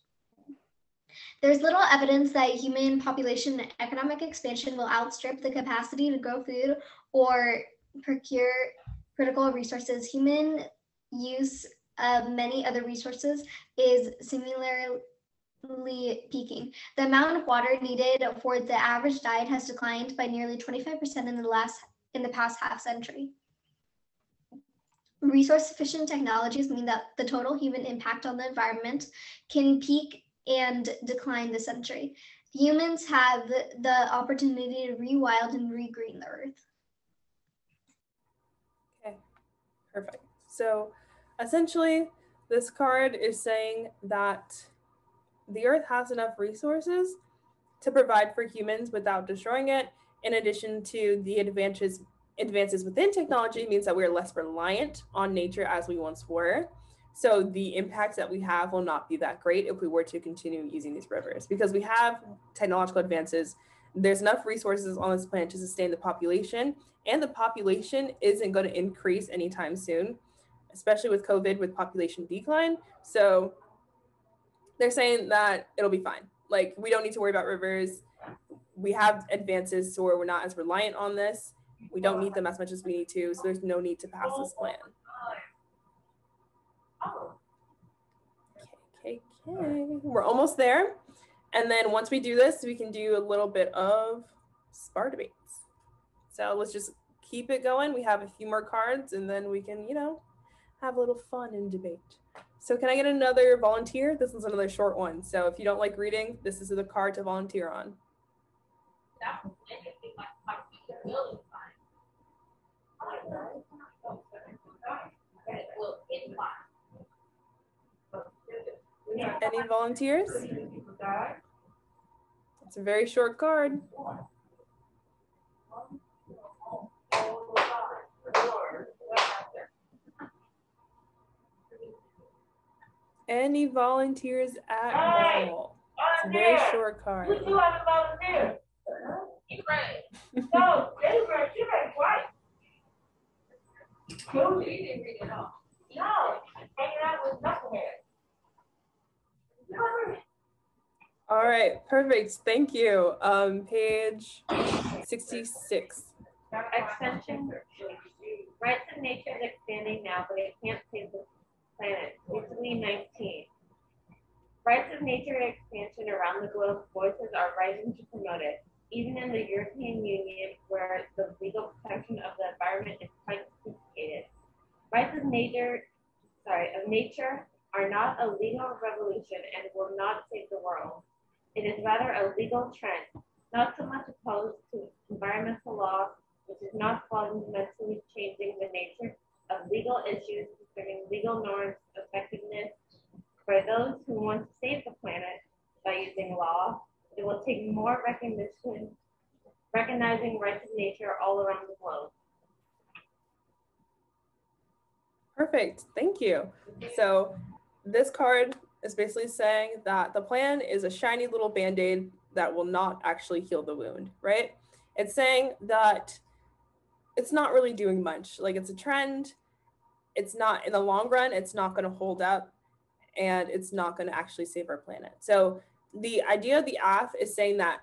There's little evidence that human population economic expansion will outstrip the capacity to grow food or procure critical resources. Human use of many other resources is similarly peaking. The amount of water needed for the average diet has declined by nearly 25% in the last in the past half century. Resource efficient technologies mean that the total human impact on the environment can peak and decline this century. Humans have the opportunity to rewild and regreen the earth. Okay, perfect. So essentially, this card is saying that the earth has enough resources to provide for humans without destroying it. In addition to the advances advances within technology means that we're less reliant on nature as we once were. So the impacts that we have will not be that great if we were to continue using these rivers because we have technological advances. There's enough resources on this planet to sustain the population, and the population isn't going to increase anytime soon, especially with COVID with population decline. So they're saying that it'll be fine. Like we don't need to worry about rivers. We have advances so we're not as reliant on this. We don't need them as much as we need to, so there's no need to pass this plan. Okay, Okay. We're almost there. And then once we do this, we can do a little bit of spar debates. So let's just keep it going. We have a few more cards and then we can, you know, have a little fun and debate. So can I get another volunteer? This is another short one. So if you don't like reading, this is the card to volunteer on. Any volunteers? It's a very short card. Any volunteers at Hey! all? It's a very short You card. two have a volunteer. Right. No, they were, she read twice. You didn't read it all. No, hanging out with knuckleheads. No, All right, perfect. Thank you. Um, page 66. Extension. Rights of nature is expanding now, but it can't save the planet. Italy nineteen. Rights of nature expansion around the globe, voices are rising to promote it. Even in the European Union, where the legal protection of the environment is quite sophisticated. Rights of nature, sorry, of nature are not a legal revolution and will not save the world. It is rather a legal trend, not so much opposed to environmental law, which is not fundamentally changing the nature of legal issues concerning legal norms effectiveness for those who want to save the planet by using law. It will take more recognition, recognizing rights of nature all around the globe. Perfect. Thank you. So this card is basically saying that the plan is a shiny little band-aid that will not actually heal the wound, right? It's saying that it's not really doing much. Like it's a trend. It's not in the long run, it's not going to hold up and it's not going to actually save our planet. So the idea of the AF is saying that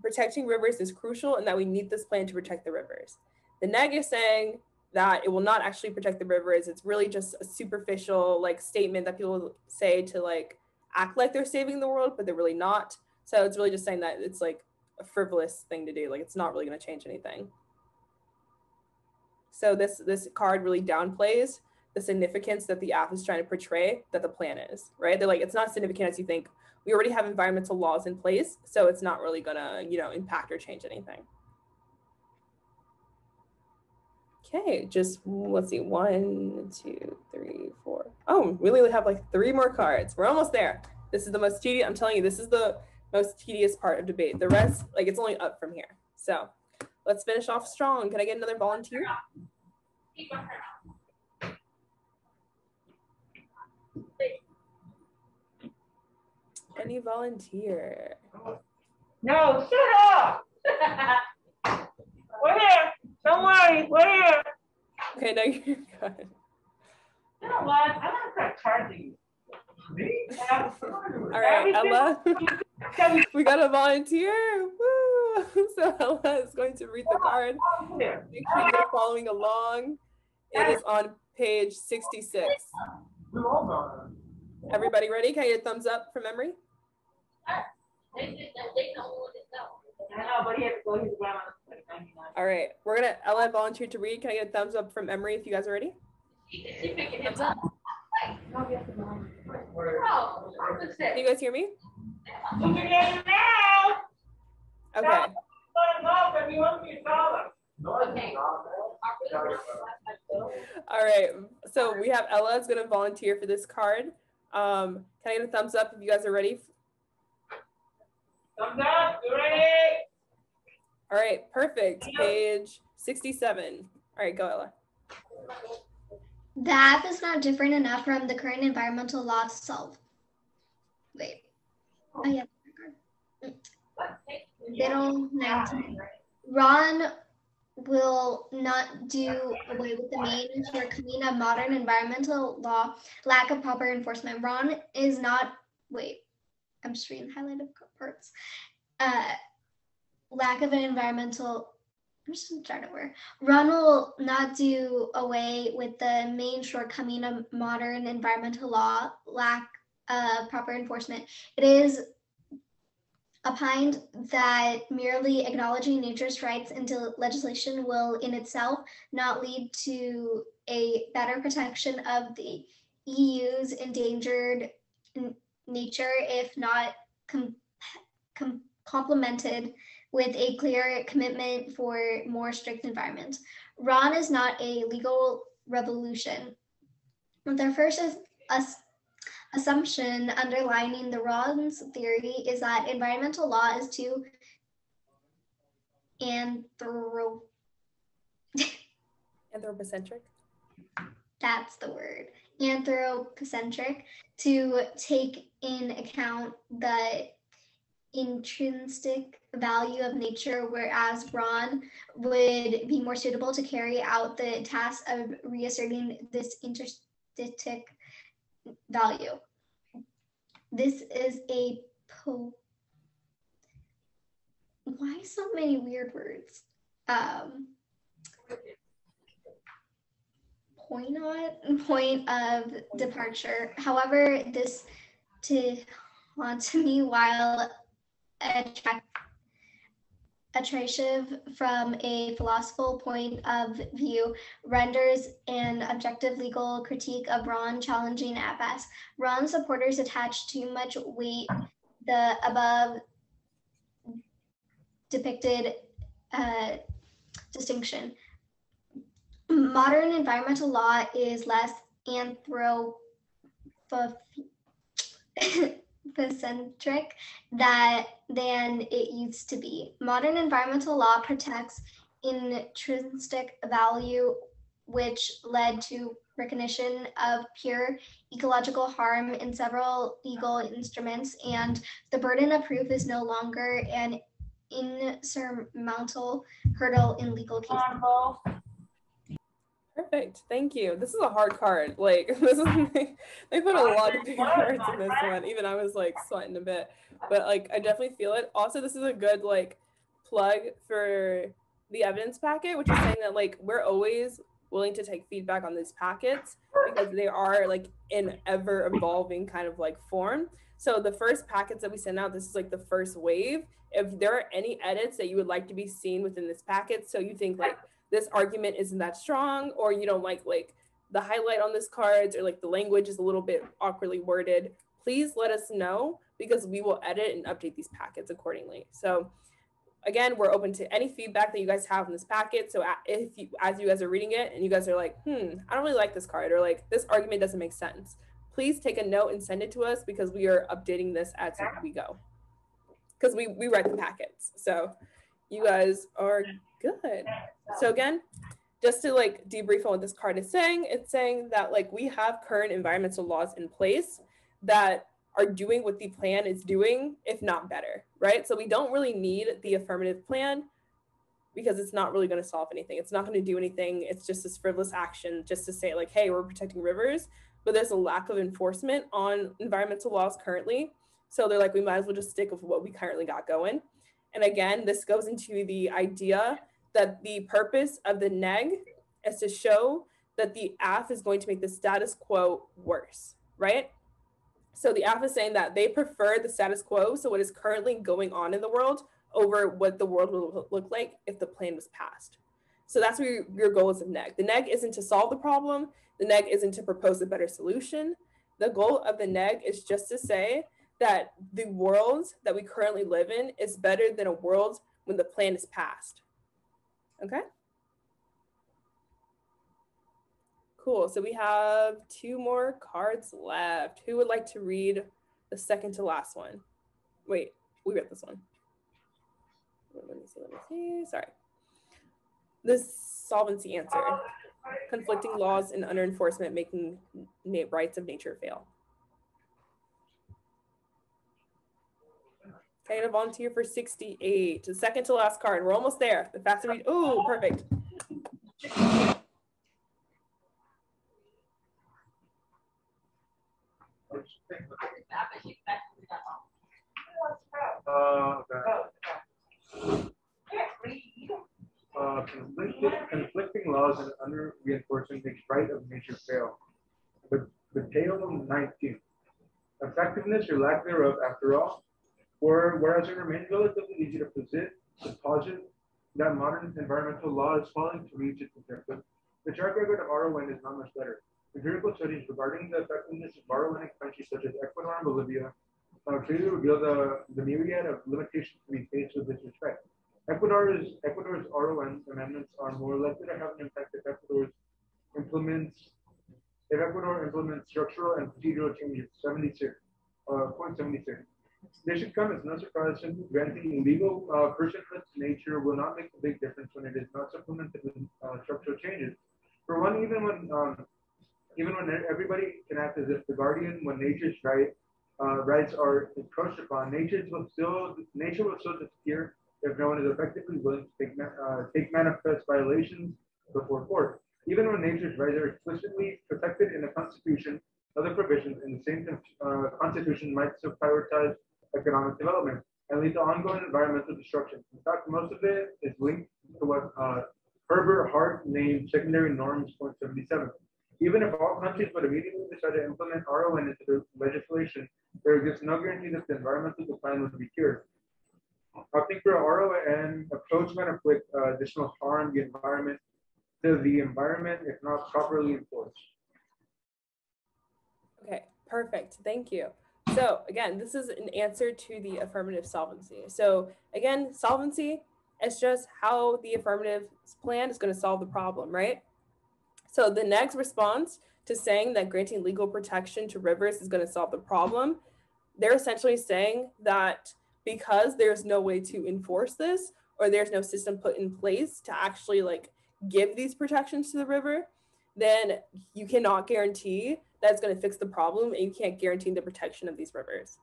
protecting rivers is crucial and that we need this plan to protect the rivers. The neg is saying that it will not actually protect the rivers. It's really just a superficial like statement that people say to like act like they're saving the world, but they're really not. So it's really just saying that it's like a frivolous thing to do. Like it's not really going to change anything. So this this card really downplays the significance that the AF is trying to portray that the plan is, right? They're like, it's not significant as you think. We already have environmental laws in place, so it's not really gonna, you know, impact or change anything. Okay, just let's see, one, two, three, four. Oh, we only have like three more cards. We're almost there. This is the most tedious. I'm telling you, this is the most tedious part of debate. The rest, like, it's only up from here. So let's finish off strong. Can I get another volunteer? Keep on her. Any volunteer? No, shut up. We're here. Don't worry, we're here. Okay, no, you're good. You know what? I'm gonna start charging. Me? All right, Ella. we got a volunteer. Woo! So Ella is going to read the card. Make sure you're following along. It is on page 66. We all know. Everybody ready? Can I get a thumbs up from memory? All right, we're gonna Ella volunteered to read. Can I get a thumbs up from memory if you guys are ready? Thumbs up. Can you guys hear me? Okay. To. All right. So we have Ella is gonna volunteer for this card. Um, can I get a thumbs up if you guys are ready? Thumbs up, you ready? All right, perfect. Page 67. All right, go Ella. The AF is not different enough from the current environmental law to solve. Wait. Oh, yeah. Little 19. Ron will not do away with the main shortcoming of modern environmental law, lack of proper enforcement. Ron is not, wait, I'm just reading highlighted Uh, lack of an environmental, I'm just gonna start over. Ron will not do away with the main shortcoming of modern environmental law, lack of proper enforcement. It is opined that merely acknowledging nature's rights into legislation will in itself not lead to a better protection of the EU's endangered nature if not com- com- complemented with a clear commitment for more strict environment. RON is not a legal revolution. Their first assumption underlining the Ron's theory is that environmental law is too anthro Anthropocentric. that's the word anthropocentric to take in account the intrinsic value of nature whereas Ron would be more suitable to carry out the task of reasserting this intrinsic value this is a po why so many weird words um point on point of departure. However, this to to me while attract attractive from a philosophical point of view renders an objective legal critique of Ron challenging at best. Ron supporters attach too much weight the above depicted uh, distinction modern environmental law is less anthropocentric that than it used to be. Modern environmental law protects intrinsic value, which led to recognition of pure ecological harm in several legal instruments, and the burden of proof is no longer an insurmountable hurdle in legal cases. Perfect. Thank you. This is a hard card. Like this is they put a lot of big cards in this one. Even I was like sweating a bit. But like I definitely feel it. Also, this is a good like plug for the evidence packet, which is saying that like we're always willing to take feedback on these packets because they are like an ever evolving kind of like form. So the first packets that we send out, this is like the first wave. If there are any edits that you would like to be seen within this packet, so you think like this argument isn't that strong or you don't like like the highlight on this cards or like the language is a little bit awkwardly worded please let us know because we will edit and update these packets accordingly. So again we're open to any feedback that you guys have in this packet. So if you as you guys are reading it and you guys are like hmm i don't really like this card or like this argument doesn't make sense please take a note and send it to us because we are updating this as we go. Because we we write the packets. So you guys are good so again, just to like debrief on what this card is saying, it's saying that like we have current environmental laws in place that are doing what the plan is doing, if not better, right? So we don't really need the affirmative plan because it's not really going to solve anything. It's not going to do anything. It's just this frivolous action just to say like, hey, we're protecting rivers, but there's a lack of enforcement on environmental laws currently. So they're like, we might as well just stick with what we currently got going. And again, this goes into the idea that the purpose of the neg is to show that the AF is going to make the status quo worse, right? So the AF is saying that they prefer the status quo, so what is currently going on in the world, over what the world will look like if the plan was passed. So that's where your goal is of neg. The neg isn't to solve the problem. The neg isn't to propose a better solution. The goal of the neg is just to say that the world that we currently live in is better than a world when the plan is passed. Okay. Cool. So we have two more cards left. Who would like to read the second to last one? Wait, we read this one. Let me see. Let me see. Sorry. The solvency answer. Conflicting laws and under enforcement making rights of nature fail. Okay, a volunteer for 68. The second to last card. We're almost there. The faster we, oh, perfect. Uh, Uh, conflicting, conflicting laws and under reinforcement makes right of nature fail. But the tale 19. effectiveness or lack thereof after all, or whereas it remains relatively easy to posit, to that modern environmental law is falling to reach its objective, the track record of RON is not much better. Empirical studies regarding the effectiveness of RON in countries such as Ecuador and Bolivia uh, clearly reveal the, the myriad of limitations to be faced with this respect. Ecuador's, Ecuador's RON amendments are more likely to have an impact if Ecuador's implements if Ecuador implements structural and procedural changes, 76, uh, point 76. This should come as no surprise granting legal uh, personhood to nature will not make a big difference when it is not supplemented with uh, structural changes. For one, even when um, even when everybody can act as if the guardian when nature's right uh, rights are encroached upon, nature will still nature will still disappear if no one is effectively willing to take, uh, take manifest violations before court. Even when nature's rights are explicitly protected in the Constitution, other provisions in the same uh, Constitution might still prioritize economic development and lead to ongoing environmental destruction. In fact, most of it is linked to what uh, Herbert Hart named secondary norms 77. Even if all countries would immediately decide to implement RON into their legislation, there exists no guarantee that the environmental decline would be cured. I think the RON approach might inflict uh, additional harm the environment to the environment if not properly enforced. Okay, perfect. Thank you. So again, this is an answer to the affirmative solvency. So again, solvency is just how the affirmative plan is going to solve the problem, right? So the next response to saying that granting legal protection to rivers is going to solve the problem, they're essentially saying that because there's no way to enforce this or there's no system put in place to actually like give these protections to the river, then you cannot guarantee that's going to fix the problem and you can't guarantee the protection of these rivers.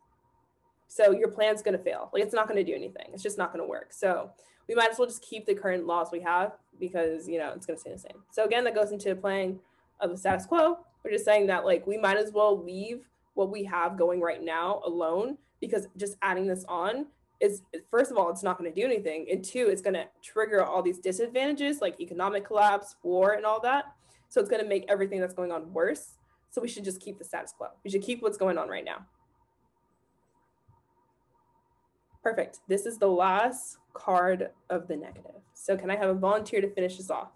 So your plan's going to fail. Like it's not going to do anything. It's just not going to work. So we might as well just keep the current laws we have because, you know, it's going to stay the same. So again, that goes into playing of the status quo. We're just saying that like we might as well leave what we have going right now alone because just adding this on is first of all, it's not going to do anything. And two, it's going to trigger all these disadvantages like economic collapse, war, and all that. So it's going to make everything that's going on worse. So we should just keep the status quo. We should keep what's going on right now. Perfect. This is the last card of the negative. So can I have a volunteer to finish this off?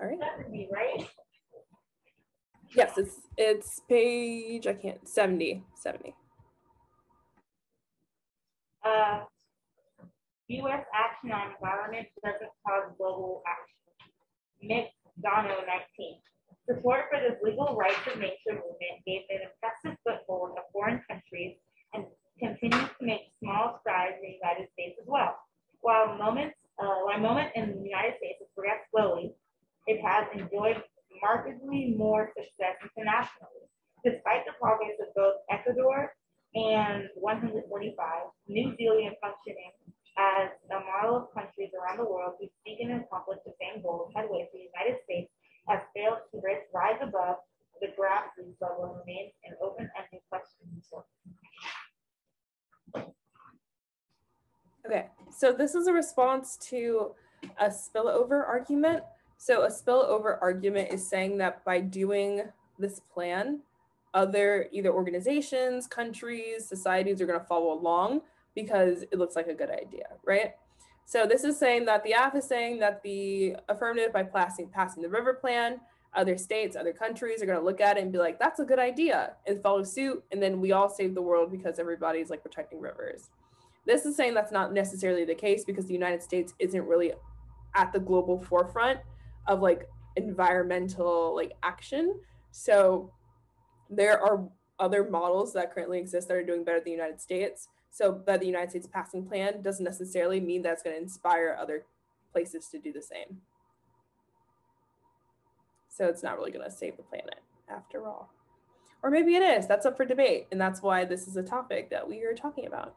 All right. That would be right. Yes, it's it's page I can't 70 70. Uh, U.S. action on environment doesn't cause global action. Dono 19. Support for this legal rights of nature movement gave an impressive foothold to foreign countries and continues to make small strides in the United States as well. While moments, uh, while moment in the United States has progressed slowly, it has enjoyed markedly more success internationally. Despite the progress of both Ecuador and 145, New Zealand functioning as a model of countries around the world who seek and accomplish the same goals headway the United States has failed to rise above the grassroots level and remains an open-ended question. Okay, so this is a response to a spillover argument so a spillover argument is saying that by doing this plan, other either organizations, countries, societies are going to follow along because it looks like a good idea, right? So this is saying that the AF is saying that the affirmative by passing passing the river plan, other states, other countries are going to look at it and be like, that's a good idea and follow suit. And then we all save the world because everybody's like protecting rivers. This is saying that's not necessarily the case because the United States isn't really at the global forefront of like environmental like action. So there are other models that currently exist that are doing better than the United States. So that the United States passing plan doesn't necessarily mean that it's going to inspire other places to do the same. So it's not really going to save the planet after all. Or maybe it is. That's up for debate. And that's why this is a topic that we are talking about.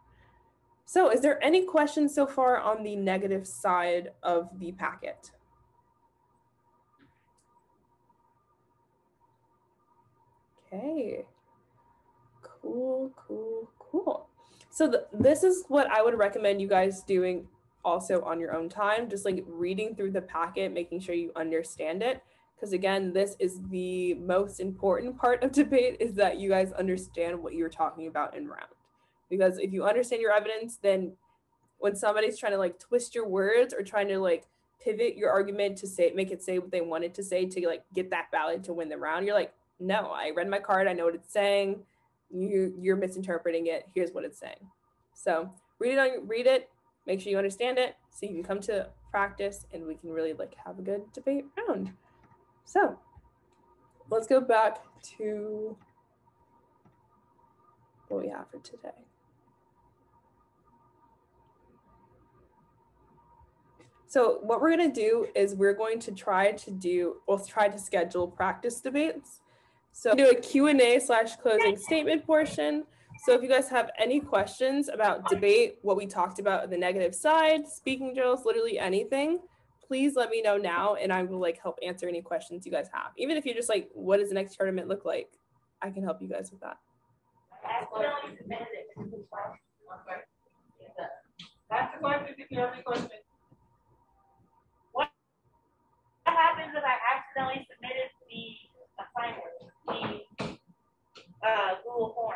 So is there any questions so far on the negative side of the packet? Okay. Cool, cool, cool. So th- this is what I would recommend you guys doing also on your own time, just like reading through the packet, making sure you understand it. Because again, this is the most important part of debate is that you guys understand what you're talking about in round. Because if you understand your evidence, then when somebody's trying to like twist your words or trying to like pivot your argument to say make it say what they wanted to say to like get that ballot to win the round, you're like, no, I read my card, I know what it's saying. You you're misinterpreting it. Here's what it's saying. So read it on read it, make sure you understand it so you can come to practice and we can really like have a good debate round. So let's go back to what we have for today. So what we're going to do is we're going to try to do, we'll try to schedule practice debates. So do a Q&A slash closing statement portion. So if you guys have any questions about debate, what we talked about the negative side, speaking drills, literally anything, please let me know now and I will like help answer any questions you guys have. Even if you're just like, what does the next tournament look like? I can help you guys with that. That's the question, what happens if I accidentally submitted the assignment, the, uh, Google form?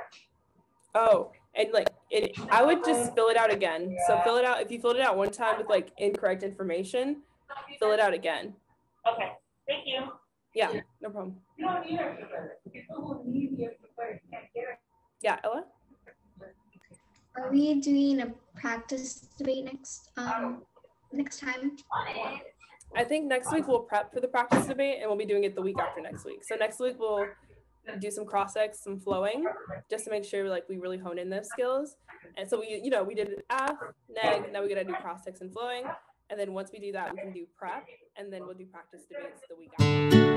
Oh, and like it, I would just fill it out again. So fill it out. If you filled it out one time with like incorrect information, fill it out again. Okay, thank you. Yeah, no problem. You don't need her. People who need the information can't get it. Yeah, Ella. Are we doing a practice debate next, um, next time? I think next week we'll prep for the practice debate and we'll be doing it the week after next week. So next week we'll do some cross X, some flowing, just to make sure like we really hone in those skills. And so we, you know, we did AF, neg, now we gotta do cross X and flowing. And then once we do that, we can do prep and then we'll do practice debates the week after.